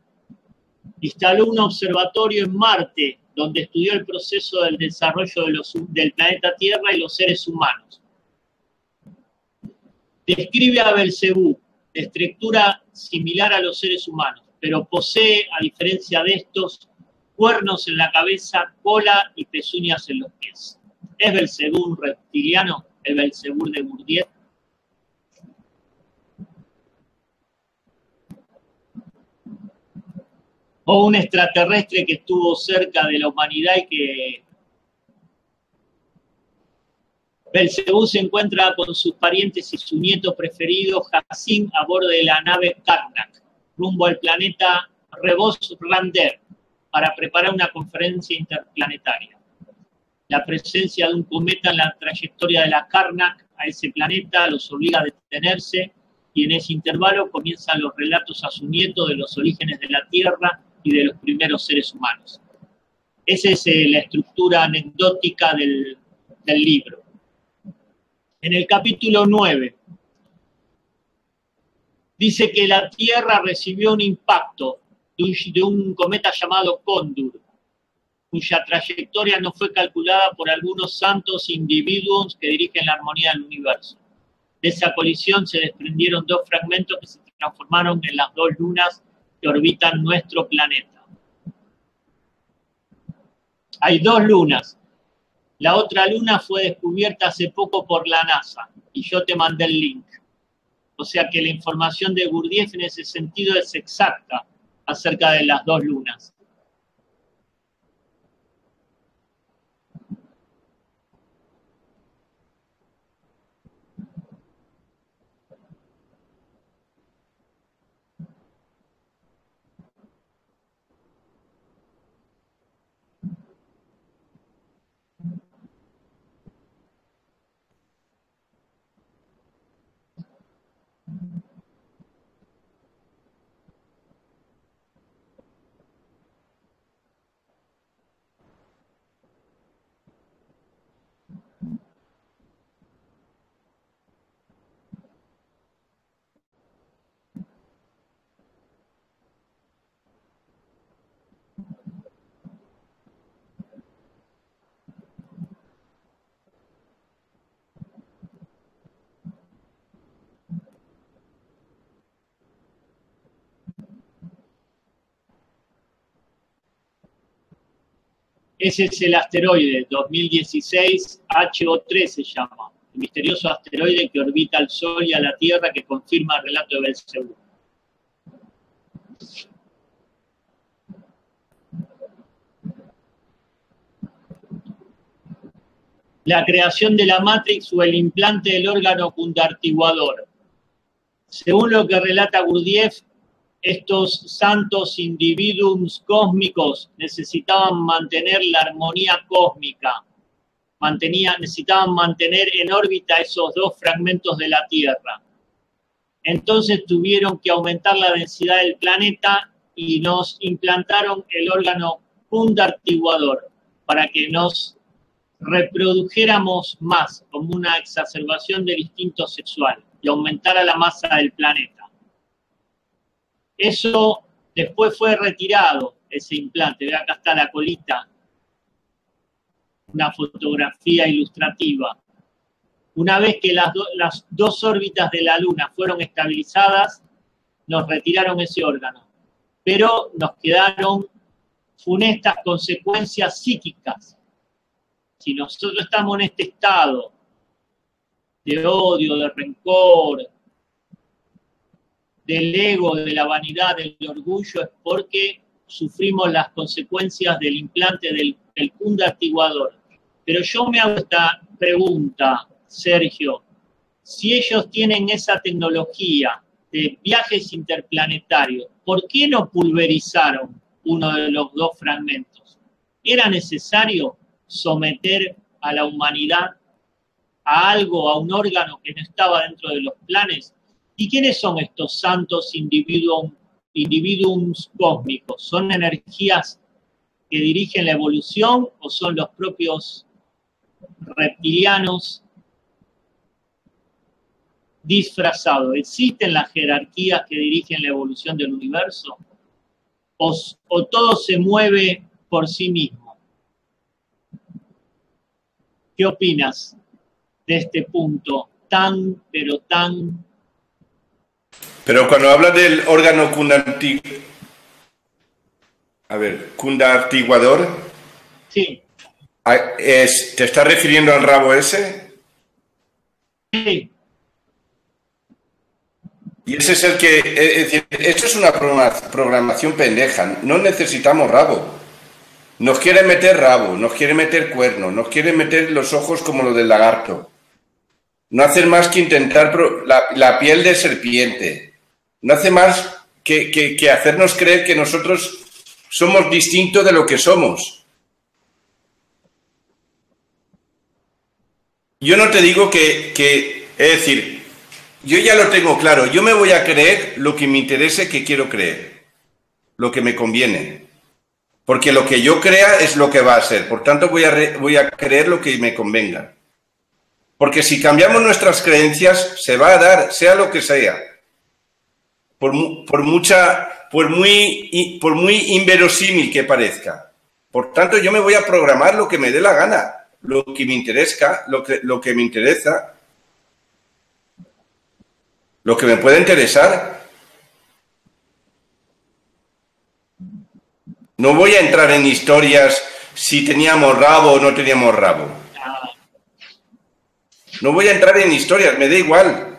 Instaló un observatorio en Marte donde estudió el proceso del desarrollo del planeta Tierra y los seres humanos. Describe a Belcebú, de estructura similar a los seres humanos pero posee, a diferencia de estos, cuernos en la cabeza, cola y pezuñas en los pies. ¿Es Belcebú un reptiliano? ¿Es Belcebú de Bourdieu? ¿O un extraterrestre que estuvo cerca de la humanidad y que Belcebú se encuentra con sus parientes y su nieto preferido, Jacín, a bordo de la nave Karnak rumbo al planeta Rebos Rander para preparar una conferencia interplanetaria. La presencia de un cometa en la trayectoria de la Karnak a ese planeta los obliga a detenerse y en ese intervalo comienzan los relatos a su nieto de los orígenes de la Tierra y de los primeros seres humanos. Esa es eh, la estructura anecdótica del, del libro. En el capítulo 9, dice que la Tierra recibió un impacto de un, cometa llamado Cóndor, cuya trayectoria no fue calculada por algunos santos individuos que dirigen la armonía del universo. De esa colisión se desprendieron dos fragmentos que se transformaron en las dos lunas que orbitan nuestro planeta. Hay dos lunas. La otra luna fue descubierta hace poco por la NASA y yo te mandé el link. O sea que la información de Gurdjieff en ese sentido es exacta acerca de las dos lunas. Ese es el asteroide 2016 HO3 se llama, el misterioso asteroide que orbita al Sol y a la Tierra que confirma el relato de Belzebú. La creación de la Matrix o el implante del órgano cundartiguador. Según lo que relata Gurdjieff, estos santos individuos cósmicos necesitaban mantener la armonía cósmica, necesitaban mantener en órbita esos dos fragmentos de la Tierra. Entonces tuvieron que aumentar la densidad del planeta y nos implantaron el órgano pundartiguador para que nos reprodujéramos más, como una exacerbación del instinto sexual y aumentara la masa del planeta. Eso después fue retirado, ese implante. Ve acá está la colita, una fotografía ilustrativa. Una vez que las, las dos órbitas de la Luna fueron estabilizadas, nos retiraron ese órgano. Pero nos quedaron funestas consecuencias psíquicas si nosotros estamos en este estado de odio, de rencor, del ego, de la vanidad, del orgullo, es porque sufrimos las consecuencias del implante del, del actiguador. Pero yo me hago esta pregunta, Sergio, si ellos tienen esa tecnología de viajes interplanetarios, ¿por qué no pulverizaron uno de los dos fragmentos? ¿Era necesario? someter a la humanidad a algo, a un órgano que no estaba dentro de los planes. ¿Y quiénes son estos santos individuos, individuums cósmicos? ¿Son energías que dirigen la evolución o son los propios reptilianos disfrazados? ¿Existen las jerarquías que dirigen la evolución del universo? ¿O, o todo se mueve por sí mismo? ¿Qué opinas de este punto tan, pero tan... Pero cuando habla del órgano cundanti... A ver, cundartiguador. Sí. Es, ¿Te estás refiriendo al rabo ese? Sí. Y ese es el que... Es decir, esto es una programación pendeja. No necesitamos rabo. Nos quiere meter rabo, nos quiere meter cuerno, nos quiere meter los ojos como los del lagarto. No hace más que intentar la, piel de serpiente. No hace más que, que, hacernos creer que nosotros somos distintos de lo que somos. Yo no te digo que, que, es decir, yo ya lo tengo claro, yo me voy a creer lo que me interese que quiero creer, lo que me conviene. Porque lo que yo crea es lo que va a ser. Por tanto, voy a, voy a creer lo que me convenga. Porque si cambiamos nuestras creencias, se va a dar, sea lo que sea. Por, por mucha, por muy, por muy inverosímil que parezca. Por tanto, yo me voy a programar lo que me dé la gana, lo que me interesa, lo que, lo que me interesa, lo que me puede interesar. No voy a entrar en historias si teníamos rabo o no teníamos rabo. No voy a entrar en historias, me da igual.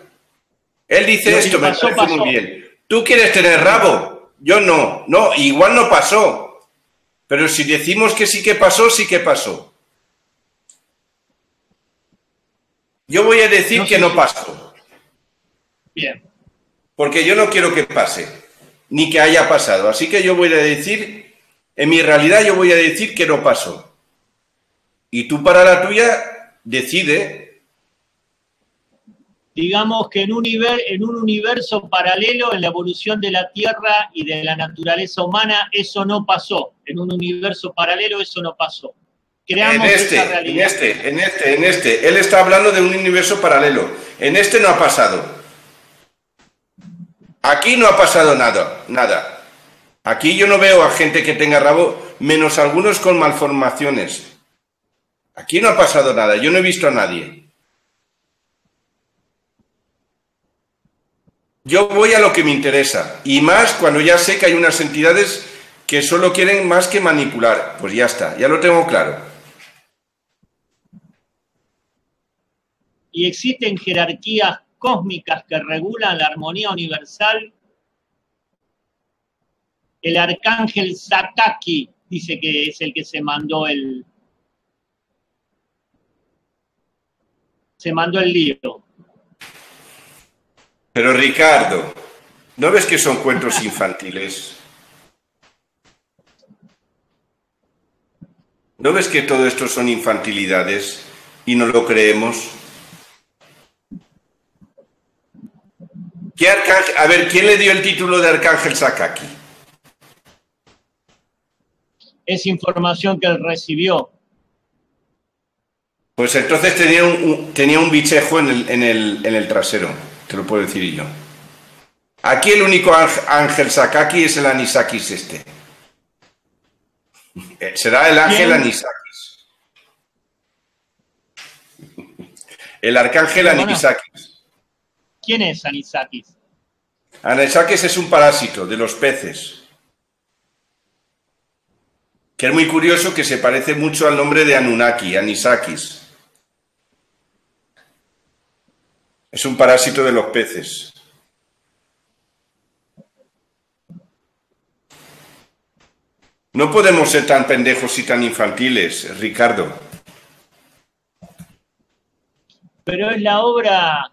Él dice esto, me parece muy bien. ¿Tú quieres tener rabo? Yo no. No, igual no pasó. Pero si decimos que sí que pasó, sí que pasó. Yo voy a decir que no pasó. Bien. Porque yo no quiero que pase, ni que haya pasado. Así que yo voy a decir en mi realidad yo voy a decir que no pasó. Y tú para la tuya decide. Digamos que en un, en un universo paralelo en la evolución de la Tierra y de la naturaleza humana, eso no pasó. En un universo paralelo eso no pasó. Creamos en este, en este, en este, en este. Él está hablando de un universo paralelo. En este no ha pasado. Aquí no ha pasado nada, nada. Aquí yo no veo a gente que tenga rabo, menos algunos con malformaciones. Aquí no ha pasado nada, yo no he visto a nadie. Yo voy a lo que me interesa, y más cuando ya sé que hay unas entidades que solo quieren más que manipular. Pues ya está, ya lo tengo claro. Y existen jerarquías cósmicas que regulan la armonía universal el arcángel Sakaki dice que es el que se mandó el. Se mandó el libro. Pero Ricardo, ¿no ves que son cuentos infantiles? ¿No ves que todo esto son infantilidades y no lo creemos? ¿Qué arcángel? A ver, ¿quién le dio el título de arcángel Sakaki? Es información que él recibió. Pues entonces tenía un, tenía un bichejo en el, en, el, en el trasero, te lo puedo decir yo. Aquí el único ángel Sakaki es el Anisakis este. Eh, será el ángel Anisakis. El arcángel Anisakis. ¿Quién es Anisakis? Anisakis es un parásito de los peces. Que es muy curioso que se parece mucho al nombre de Anunnaki, Anisakis. Es un parásito de los peces. No podemos ser tan pendejos y tan infantiles, Ricardo. Pero es la obra.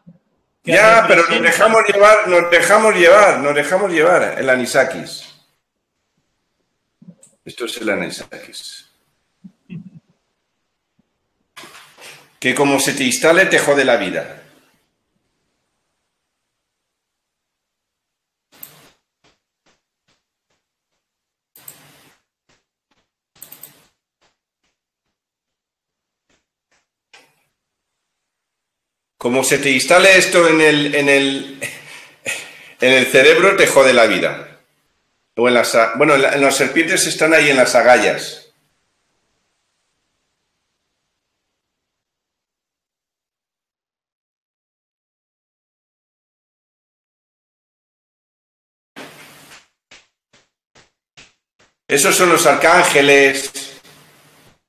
Ya, pero nos dejamos llevar, nos dejamos llevar, nos dejamos llevar el anisakis. Esto es el anisakis. Que como se te instale te jode la vida. Como se te instale esto en el, en el, en el cerebro, te jode la vida. O en las, bueno, en las serpientes están ahí en las agallas. Esos son los arcángeles,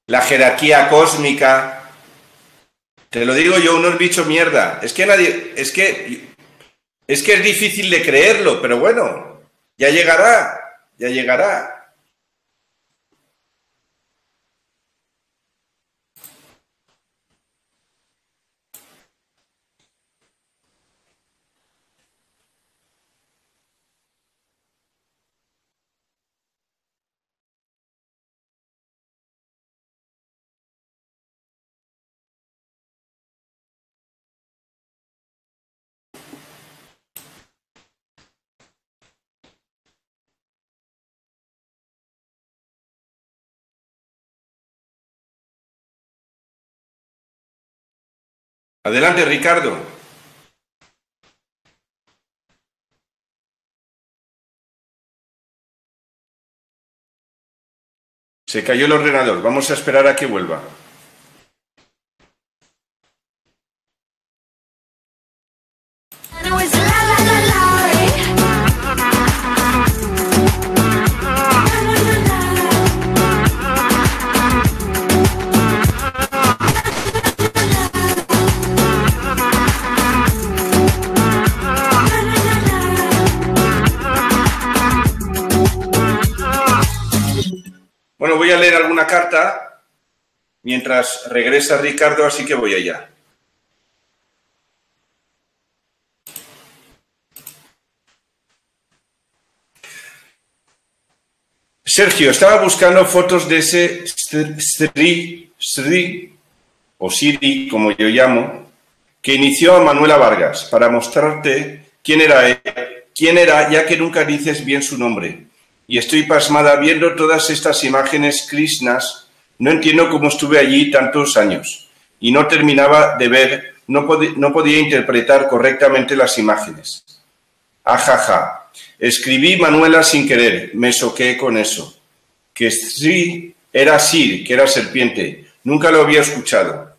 la jerarquía cósmica, te lo digo yo, unos bichos mierda. Es que nadie, es que, es que es difícil de creerlo, pero bueno, ya llegará, ya llegará. Adelante, Ricardo. Se cayó el ordenador. Vamos a esperar a que vuelva. Voy a leer alguna carta mientras regresa Ricardo, así que voy allá. Sergio, estaba buscando fotos de ese Sri, Sri, o Siri, como yo llamo, que inició a Manuela Vargas para mostrarte quién era él, quién era, ya que nunca dices bien su nombre y estoy pasmada viendo todas estas imágenes krishnas. No entiendo cómo estuve allí tantos años y no terminaba de ver, no, podía interpretar correctamente las imágenes. Ajaja. Escribí Manuela sin querer, me soqué con eso. Que sí era Sir, que era serpiente. Nunca lo había escuchado.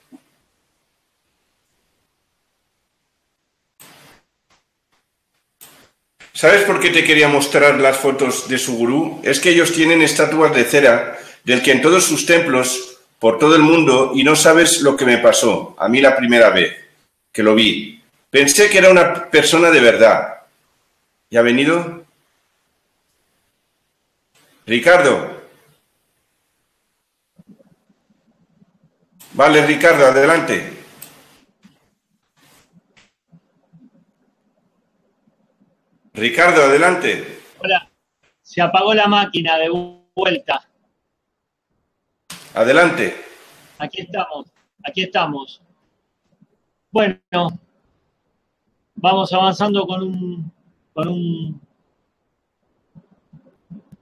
¿Sabes por qué te quería mostrar las fotos de su gurú? Es que ellos tienen estatuas de cera del que en todos sus templos, por todo el mundo, y no sabes lo que me pasó a mí la primera vez que lo vi. Pensé que era una persona de verdad. ¿Y ha venido? Ricardo. Vale, Ricardo, adelante. Ricardo, adelante. Hola, se apagó la máquina de vuelta. Adelante. Aquí estamos, aquí estamos. Bueno, vamos avanzando con un, con un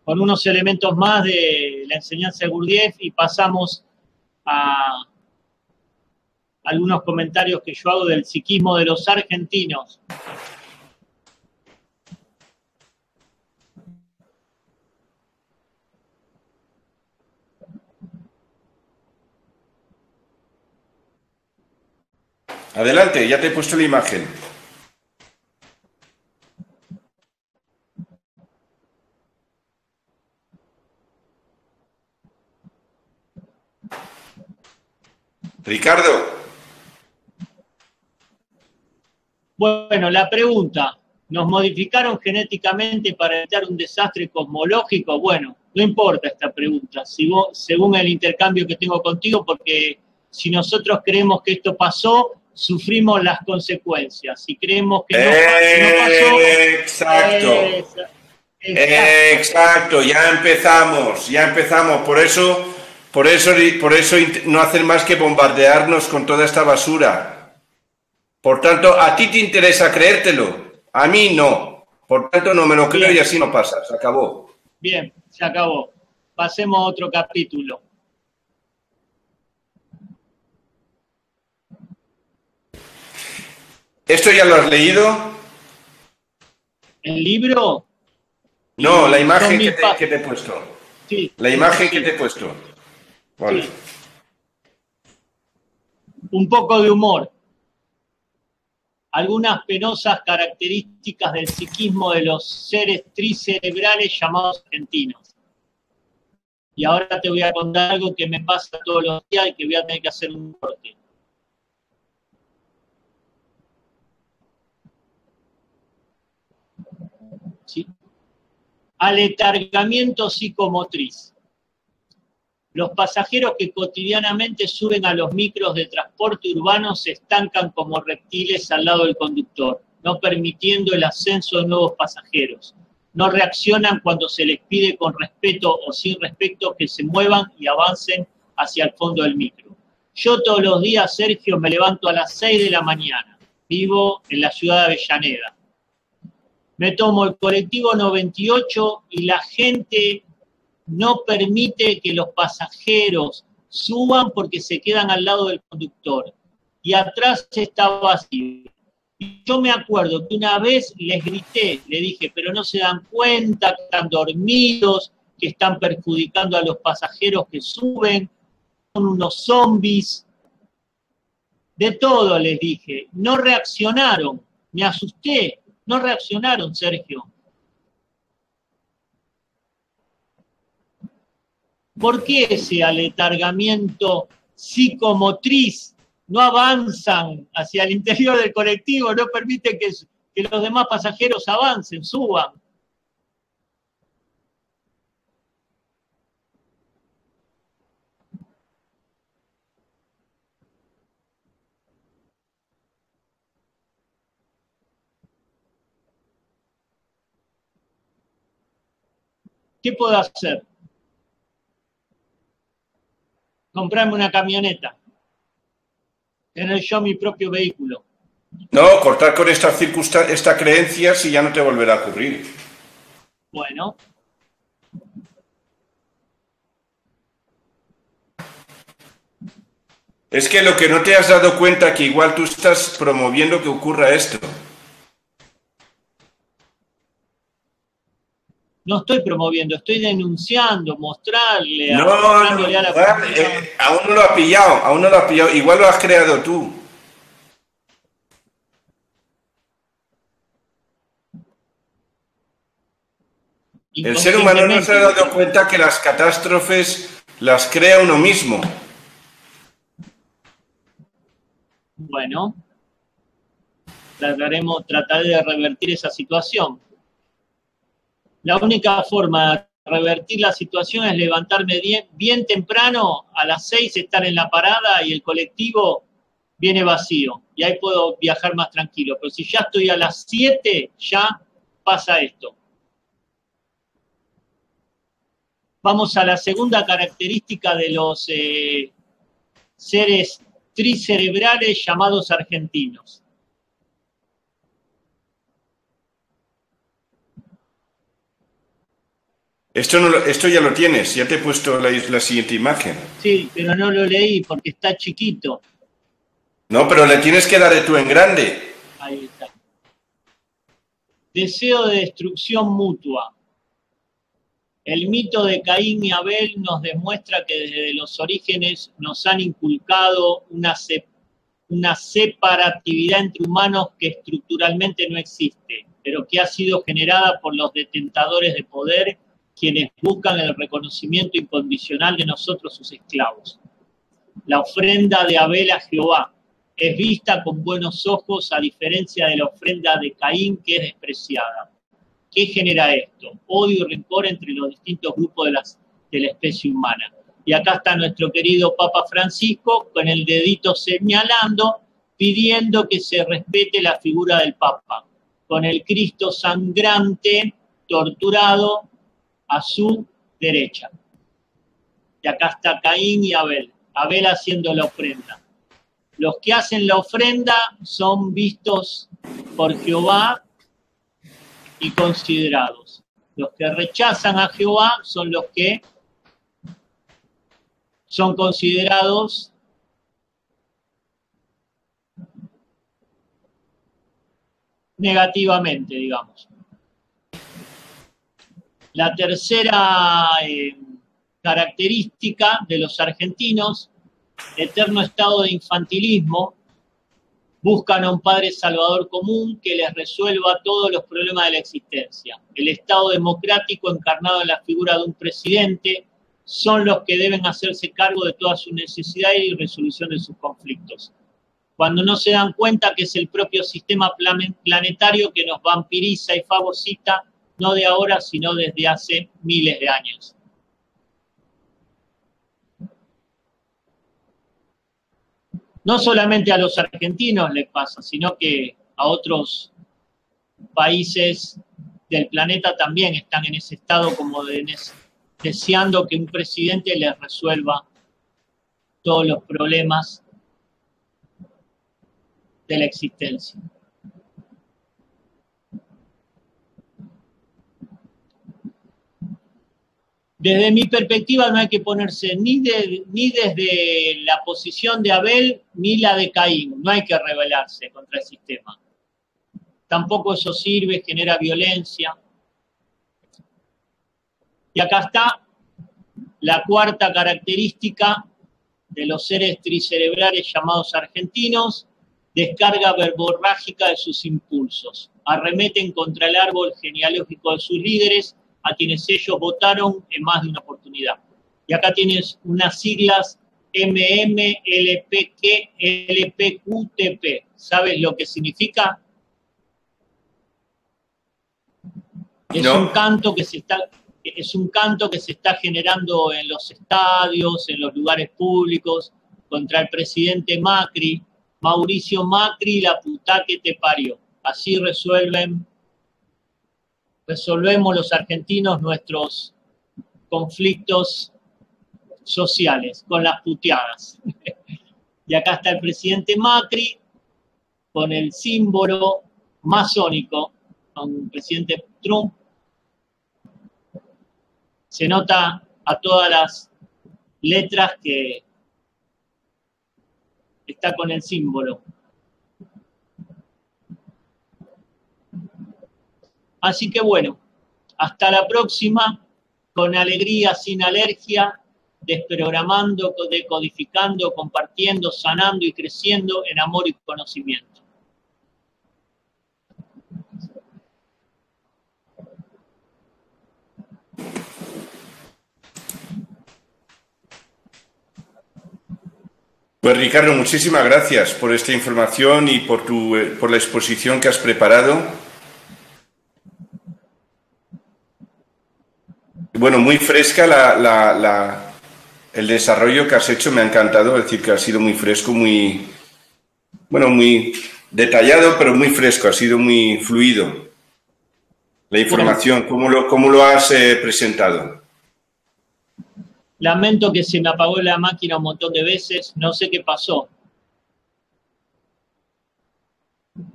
con unos elementos más de la enseñanza de Gurdjieff y pasamos a algunos comentarios que yo hago del psiquismo de los argentinos. Adelante, ya te he puesto la imagen. Ricardo. Bueno, la pregunta, ¿nos modificaron genéticamente para evitar un desastre cosmológico? Bueno, no importa esta pregunta, según el intercambio que tengo contigo, porque si nosotros creemos que esto pasó, sufrimos las consecuencias. Si creemos que no, pasó... Exacto. exacto. Exacto, ya empezamos, ya empezamos. Por eso por eso, por eso no hacen más que bombardearnos con toda esta basura. Por tanto, a ti te interesa creértelo, a mí no. Por tanto, no me lo creo y así no pasa, se acabó. Bien, se acabó. Pasemos a otro capítulo. ¿Esto ya lo has leído? ¿El libro? No, la imagen que te, he puesto. Sí. La imagen que te he puesto. Un poco de humor. Algunas penosas características del psiquismo de los seres tricerebrales llamados argentinos. Y ahora te voy a contar algo que me pasa todos los días y que voy a tener que hacer un corte. ¿Sí? Aletargamiento psicomotriz. Los pasajeros que cotidianamente suben a los micros de transporte urbano se estancan como reptiles al lado del conductor, no permitiendo el ascenso de nuevos pasajeros. No reaccionan cuando se les pide con respeto o sin respeto que se muevan y avancen hacia el fondo del micro. Yo todos los días, Sergio, me levanto a las 6 de la mañana. Vivo en la ciudad de Avellaneda. Me tomo el colectivo 98 y la gente no permite que los pasajeros suban porque se quedan al lado del conductor. Y atrás está vacío. Y yo me acuerdo que una vez les grité, le dije, pero no se dan cuenta están dormidos, que están perjudicando a los pasajeros que suben, son unos zombies. De todo les dije. No reaccionaron. Me asusté. No reaccionaron, Sergio. ¿Por qué ese aletargamiento psicomotriz no avanzan hacia el interior del colectivo, no permite que, que los demás pasajeros avancen, suban? ¿Qué puedo hacer? comprarme una camioneta, tener yo mi propio vehículo. No, cortar con esta, esta creencia si ya no te volverá a ocurrir. Bueno. Es que lo que no te has dado cuenta que igual tú estás promoviendo que ocurra esto. No estoy promoviendo, estoy denunciando, mostrarle, no, no, a la eh, aún no lo ha pillado, aún no lo has pillado, igual lo has creado tú. El ser humano no se ha dado cuenta que las catástrofes las crea uno mismo. Bueno, trataremos, trataré de revertir esa situación. La única forma de revertir la situación es levantarme bien, temprano, a las seis estar en la parada y el colectivo viene vacío. Y ahí puedo viajar más tranquilo. Pero si ya estoy a las siete, ya pasa esto. Vamos a la segunda característica de los eh, seres tricerebrales llamados argentinos. Esto, no esto ya lo tienes, ya te he puesto la, la siguiente imagen. Sí, pero no lo leí porque está chiquito. No, pero le tienes que dar de tú en grande. Ahí está. Deseo de destrucción mutua. El mito de Caín y Abel nos demuestra que desde los orígenes nos han inculcado una, una separatividad entre humanos que estructuralmente no existe, pero que ha sido generada por los detentadores de poder quienes buscan el reconocimiento incondicional de nosotros sus esclavos. La ofrenda de Abel a Jehová es vista con buenos ojos a diferencia de la ofrenda de Caín que es despreciada. ¿Qué genera esto? Odio y rencor entre los distintos grupos de, de la especie humana. Y acá está nuestro querido Papa Francisco con el dedito señalando, pidiendo que se respete la figura del Papa, con el Cristo sangrante, torturado, a su derecha. Y acá está Caín y Abel, Abel haciendo la ofrenda. Los que hacen la ofrenda son vistos por Jehová y considerados. Los que rechazan a Jehová son los que son considerados negativamente, digamos. La tercera eh, característica de los argentinos, eterno estado de infantilismo, buscan a un padre salvador común que les resuelva todos los problemas de la existencia. El Estado democrático encarnado en la figura de un presidente son los que deben hacerse cargo de todas sus necesidades y resolución de sus conflictos. Cuando no se dan cuenta que es el propio sistema planetario que nos vampiriza y fagocita no de ahora, sino desde hace miles de años. No solamente a los argentinos les pasa, sino que a otros países del planeta también están en ese estado como de, deseando que un presidente les resuelva todos los problemas de la existencia. Desde mi perspectiva no hay que ponerse ni, ni desde la posición de Abel ni la de Caín, no hay que rebelarse contra el sistema. Tampoco eso sirve, genera violencia. Y acá está la cuarta característica de los seres tricerebrales llamados argentinos, descarga verborrágica de sus impulsos, arremeten contra el árbol genealógico de sus líderes a quienes ellos votaron en más de una oportunidad. Y acá tienes unas siglas MMLPQ, ¿Sabes lo que significa? Es un canto que se está es un canto que se está generando en los estadios, en los lugares públicos, contra el presidente Macri, Mauricio Macri, la puta que te parió. Así resuelven resolvemos los argentinos nuestros conflictos sociales con las puteadas. y acá está el presidente Macri con el símbolo masónico, con el presidente Trump. Se nota a todas las letras que está con el símbolo. Así que bueno, hasta la próxima, con alegría, sin alergia, desprogramando, decodificando, compartiendo, sanando y creciendo en amor y conocimiento. Pues Ricardo, muchísimas gracias por esta información y por, tu, eh, por la exposición que has preparado. Bueno, muy fresca la, el desarrollo que has hecho, me ha encantado, es decir, que ha sido muy fresco, muy, bueno, muy detallado, pero muy fresco, ha sido muy fluido. La información, ¿cómo lo, cómo lo has eh, presentado? Lamento que se me apagó la máquina un montón de veces, no sé qué pasó.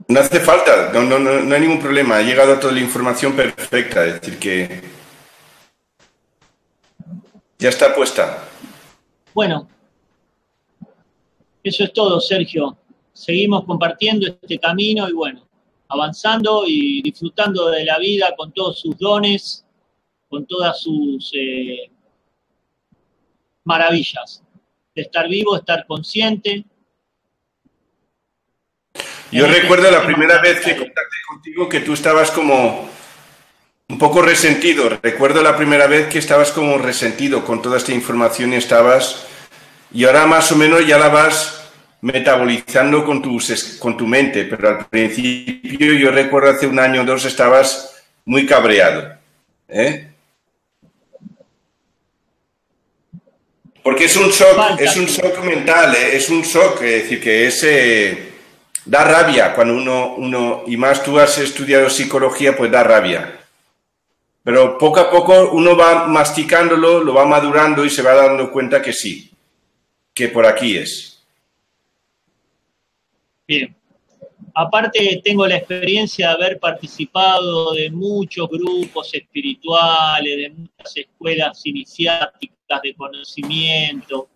No hace falta, no, no, no, no hay ningún problema, ha llegado toda la información perfecta, es decir, que Ya está puesta. Bueno, eso es todo, Sergio. Seguimos compartiendo este camino y bueno, avanzando y disfrutando de la vida con todos sus dones, con todas sus eh, maravillas. De estar vivo, estar consciente. Yo recuerdo la primera vez que contacté contigo que tú estabas como un poco resentido. Recuerdo la primera vez que estabas como resentido con toda esta información y estabas... Y ahora más o menos ya la vas metabolizando con, tus, con tu mente, pero al principio yo recuerdo hace un año o dos estabas muy cabreado. ¿eh? Porque es un shock, es un shock mental, ¿eh? es un shock, es decir, que es... Eh, da rabia cuando uno, uno, y más tú has estudiado psicología, pues da rabia. Pero poco a poco uno va masticándolo, lo va madurando y se va dando cuenta que sí, que por aquí es. Bien. Aparte tengo la experiencia de haber participado de muchos grupos espirituales, de muchas escuelas iniciáticas de conocimiento,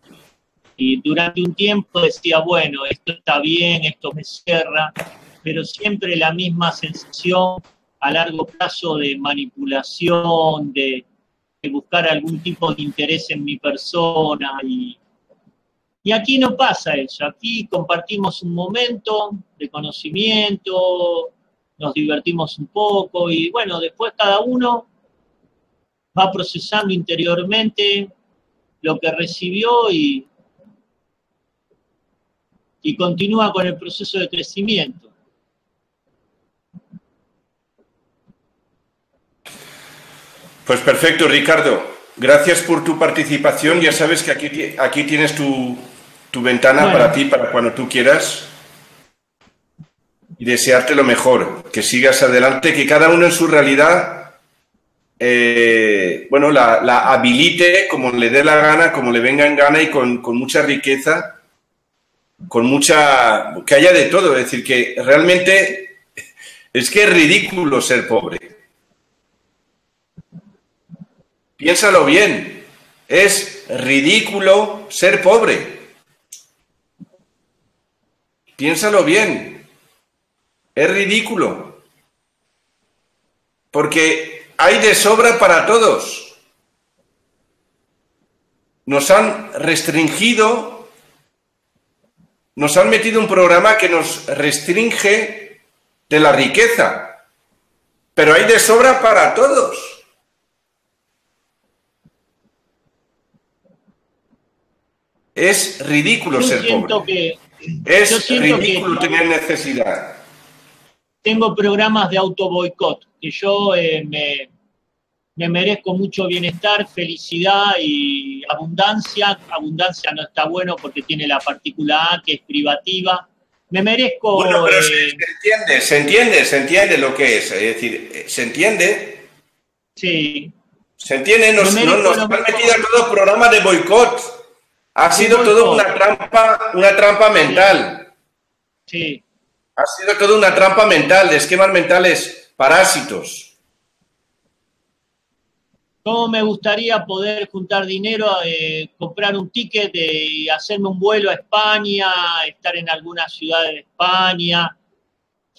y durante un tiempo decía, bueno, esto está bien, esto me cierra, pero siempre la misma sensación a largo plazo de manipulación, de, buscar algún tipo de interés en mi persona. Y, y aquí no pasa eso, aquí compartimos un momento de conocimiento, nos divertimos un poco y bueno, después cada uno va procesando interiormente lo que recibió y, y continúa con el proceso de crecimiento. Pues perfecto, Ricardo. Gracias por tu participación. Ya sabes que aquí, aquí tienes tu, ventana para ti, para cuando tú quieras. Y desearte lo mejor, que sigas adelante, que cada uno en su realidad, eh, bueno, la, habilite como le dé la gana, como le venga en gana y con, con mucha riqueza con mucha, que haya de todo, es decir, que realmente es que es ridículo ser pobre. Piénsalo bien, es ridículo ser pobre. Piénsalo bien, es ridículo. Porque hay de sobra para todos. Nos han restringido nos han metido un programa que nos restringe de la riqueza, pero hay de sobra para todos. Es ridículo ser pobre. es ridículo tener necesidad. Tengo programas de auto boicot que yo eh, me, me merezco mucho bienestar, felicidad y abundancia. Abundancia no está bueno porque tiene la particularidad que es privativa. Me merezco... Bueno, pero se, eh, entiende, se entiende, se entiende lo que es. Es decir, eh, se entiende. Sí. Se entiende, nos, nos han metido en todos programas de boicot. Ha sido todo una trampa, una trampa mental. Sí. Ha sido todo una trampa mental, de esquemas mentales parásitos. ¿Cómo me gustaría poder juntar dinero, eh, comprar un ticket y hacerme un vuelo a España, estar en alguna ciudad de España,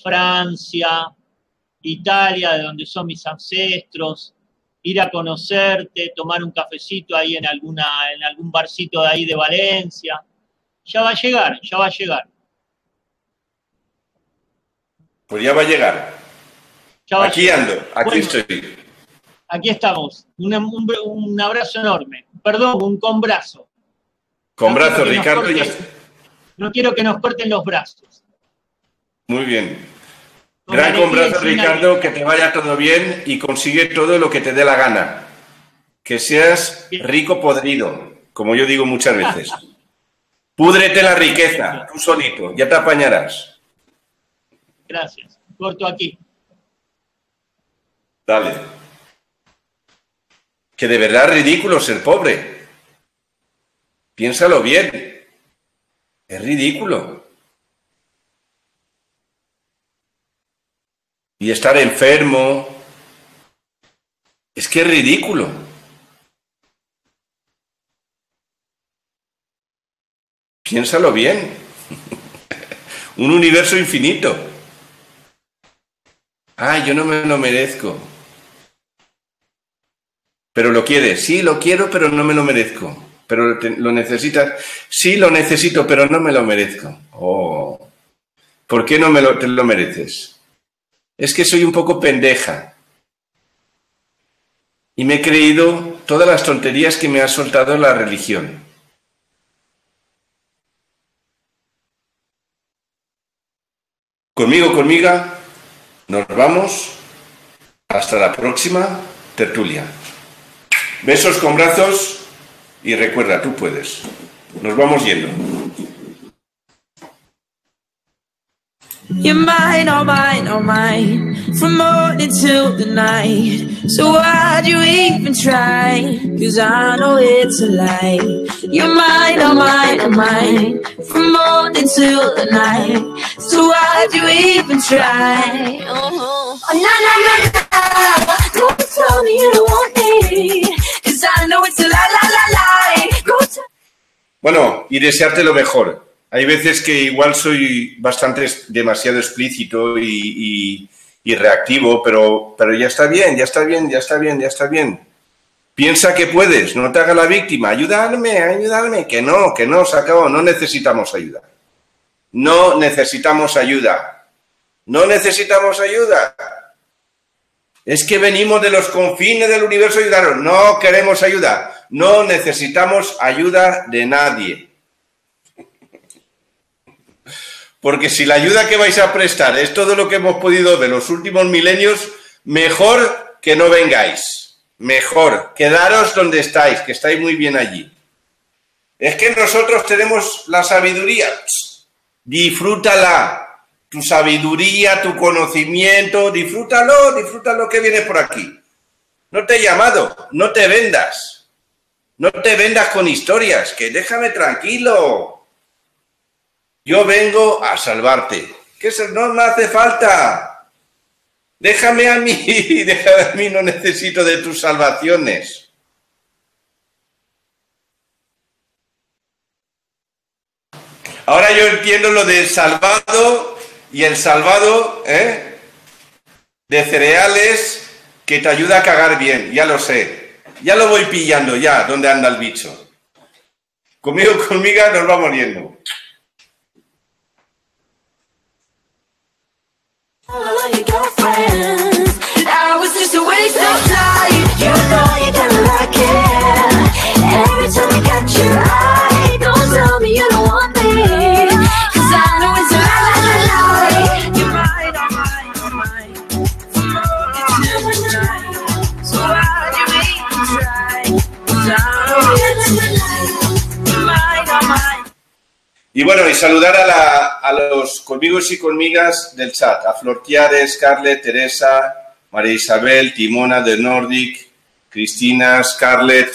Francia, Italia, de donde son mis ancestros, ir a conocerte, tomar un cafecito ahí en, alguna, en algún barcito de ahí de Valencia? Ya va a llegar, ya va a llegar. Pues ya va a llegar. aquí ando, aquí estoy. Aquí estamos. Un, abrazo enorme. Perdón, un con brazo. Con brazo, Ricardo. no quiero que nos corten los brazos. Muy bien. Gran con brazo, Ricardo, que te vaya todo bien y consigue todo lo que te dé la gana. Que seas rico podrido, como yo digo muchas veces. Púdrete la riqueza, tú solito, ya te apañarás. Gracias. Corto aquí. Dale que de verdad es ridículo ser pobre. Piénsalo bien. Es ridículo. y estar enfermo. Es que es ridículo. Piénsalo bien. Un universo infinito. Ah, yo no me lo merezco. Pero lo quieres. Sí, lo quiero, pero no me lo merezco. Pero te, lo necesitas. Sí, lo necesito, pero no me lo merezco. Oh. ¿Por qué no me te lo mereces? Es que soy un poco pendeja. Y me he creído todas las tonterías que me ha soltado la religión. Conmigo, conmigo, nos vamos. Hasta la próxima tertulia. Besos con brazos y recuerda, tú puedes. Nos vamos yendo. You're mine, all mine, all mine From morning till the night. So why'd you even try? Cause I know it's a lie. You're mine, all mine, all mine From morning till the night. So why'd you even try? Oh, oh na na na na. Don't tell me you don't want me. Cause I know it's a lie, lie, lie, lie. Go Bueno, y desearte lo mejor hay veces que igual soy bastante demasiado explícito y, reactivo, pero, pero ya está bien, ya está bien, ya está bien, ya está bien. Piensa que puedes, no te haga la víctima, ayudarme, ayudarme, que no, que no, se acabó, no necesitamos ayuda. No necesitamos ayuda. No necesitamos ayuda. Es que venimos de los confines del universo ayudaros. No queremos ayuda. No necesitamos ayuda de nadie. Porque si la ayuda que vais a prestar es todo lo que hemos podido de los últimos milenios, mejor que no vengáis. Mejor, quedaros donde estáis, que estáis muy bien allí. Es que nosotros tenemos la sabiduría. disfrútala. Tu sabiduría, tu conocimiento, disfrútalo, disfruta lo que viene por aquí. No te he llamado, no te vendas. No te vendas con historias, que déjame tranquilo. Yo vengo a salvarte. Que no me hace falta. Déjame a mí, déjame a mí, no necesito de tus salvaciones. Ahora yo entiendo lo del salvado y el salvado ¿eh? de cereales que te ayuda a cagar bien, ya lo sé. Ya lo voy pillando ya, dónde anda el bicho. Conmigo, conmigo nos va muriendo. All your girlfriends. I was just a waste of time. You know Y bueno, y saludar a, los conmigos y conmigas del chat, a Flortiares, Scarlett, Teresa, María Isabel, Timona de Nordic, Cristina, Scarlett,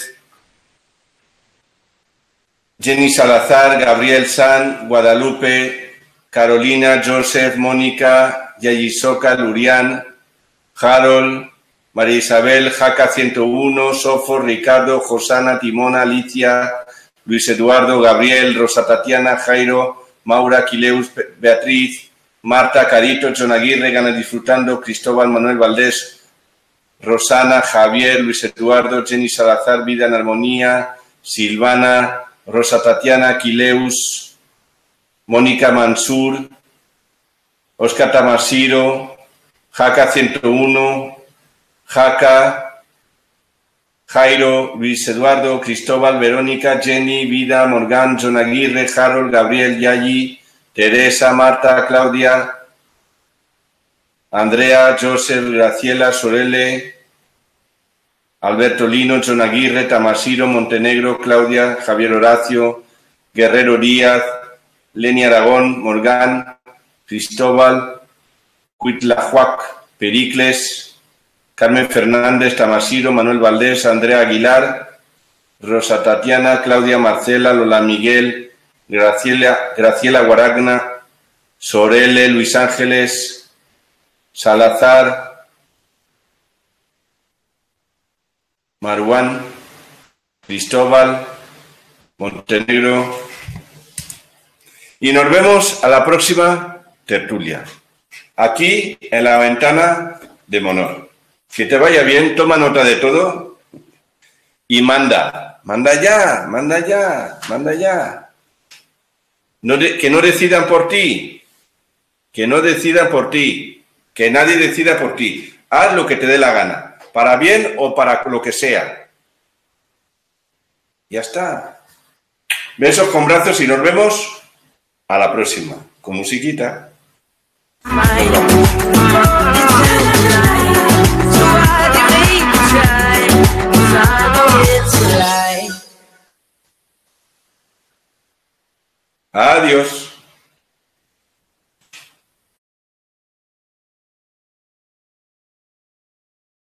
Jenny Salazar, Gabriel San, Guadalupe, Carolina, Joseph, Mónica, Yayisoka, Lurian, Harold, María Isabel, Jaca 101, Sofo, Ricardo, Josana, Timona, Alicia, Luis Eduardo, Gabriel, Rosa Tatiana, Jairo, Maura, Aquileus, Beatriz, Marta, Carito, John Aguirre, Gana Disfrutando, Cristóbal, Manuel Valdés, Rosana, Javier, Luis Eduardo, Jenny Salazar, Vida en Armonía, Silvana, Rosa Tatiana, Aquileus, Mónica Mansur, Oscar Tamasiro, Jaca 101, Jaca, Jairo, Luis Eduardo, Cristóbal, Verónica, Jenny, Vida, Morgan, John Aguirre, Harold, Gabriel, Yayi, Teresa, Marta, Claudia, Andrea, Joseph, Graciela, Sorele, Alberto Lino, John Aguirre, Tamasiro, Montenegro, Claudia, Javier Horacio, Guerrero Díaz, Leni Aragón, Morgan, Cristóbal, Cuitlahuac, Pericles, Carmen Fernández, Tamasiro, Manuel Valdés, Andrea Aguilar, Rosa Tatiana, Claudia Marcela, Lola Miguel, Graciela, Graciela Guaragna, Sorele, Luis Ángeles, Salazar, Maruán, Cristóbal, Montenegro, Y nos vemos a la próxima tertulia. Aquí en la ventana de Monor. Que te vaya bien, toma nota de todo y manda. Manda ya, manda ya, manda ya. que no decidan por ti. Que no decidan por ti. Que nadie decida por ti. Haz lo que te dé la gana. Para bien o para lo que sea. Ya está. Besos con brazos y nos vemos a la próxima. Con musiquita. Adiós.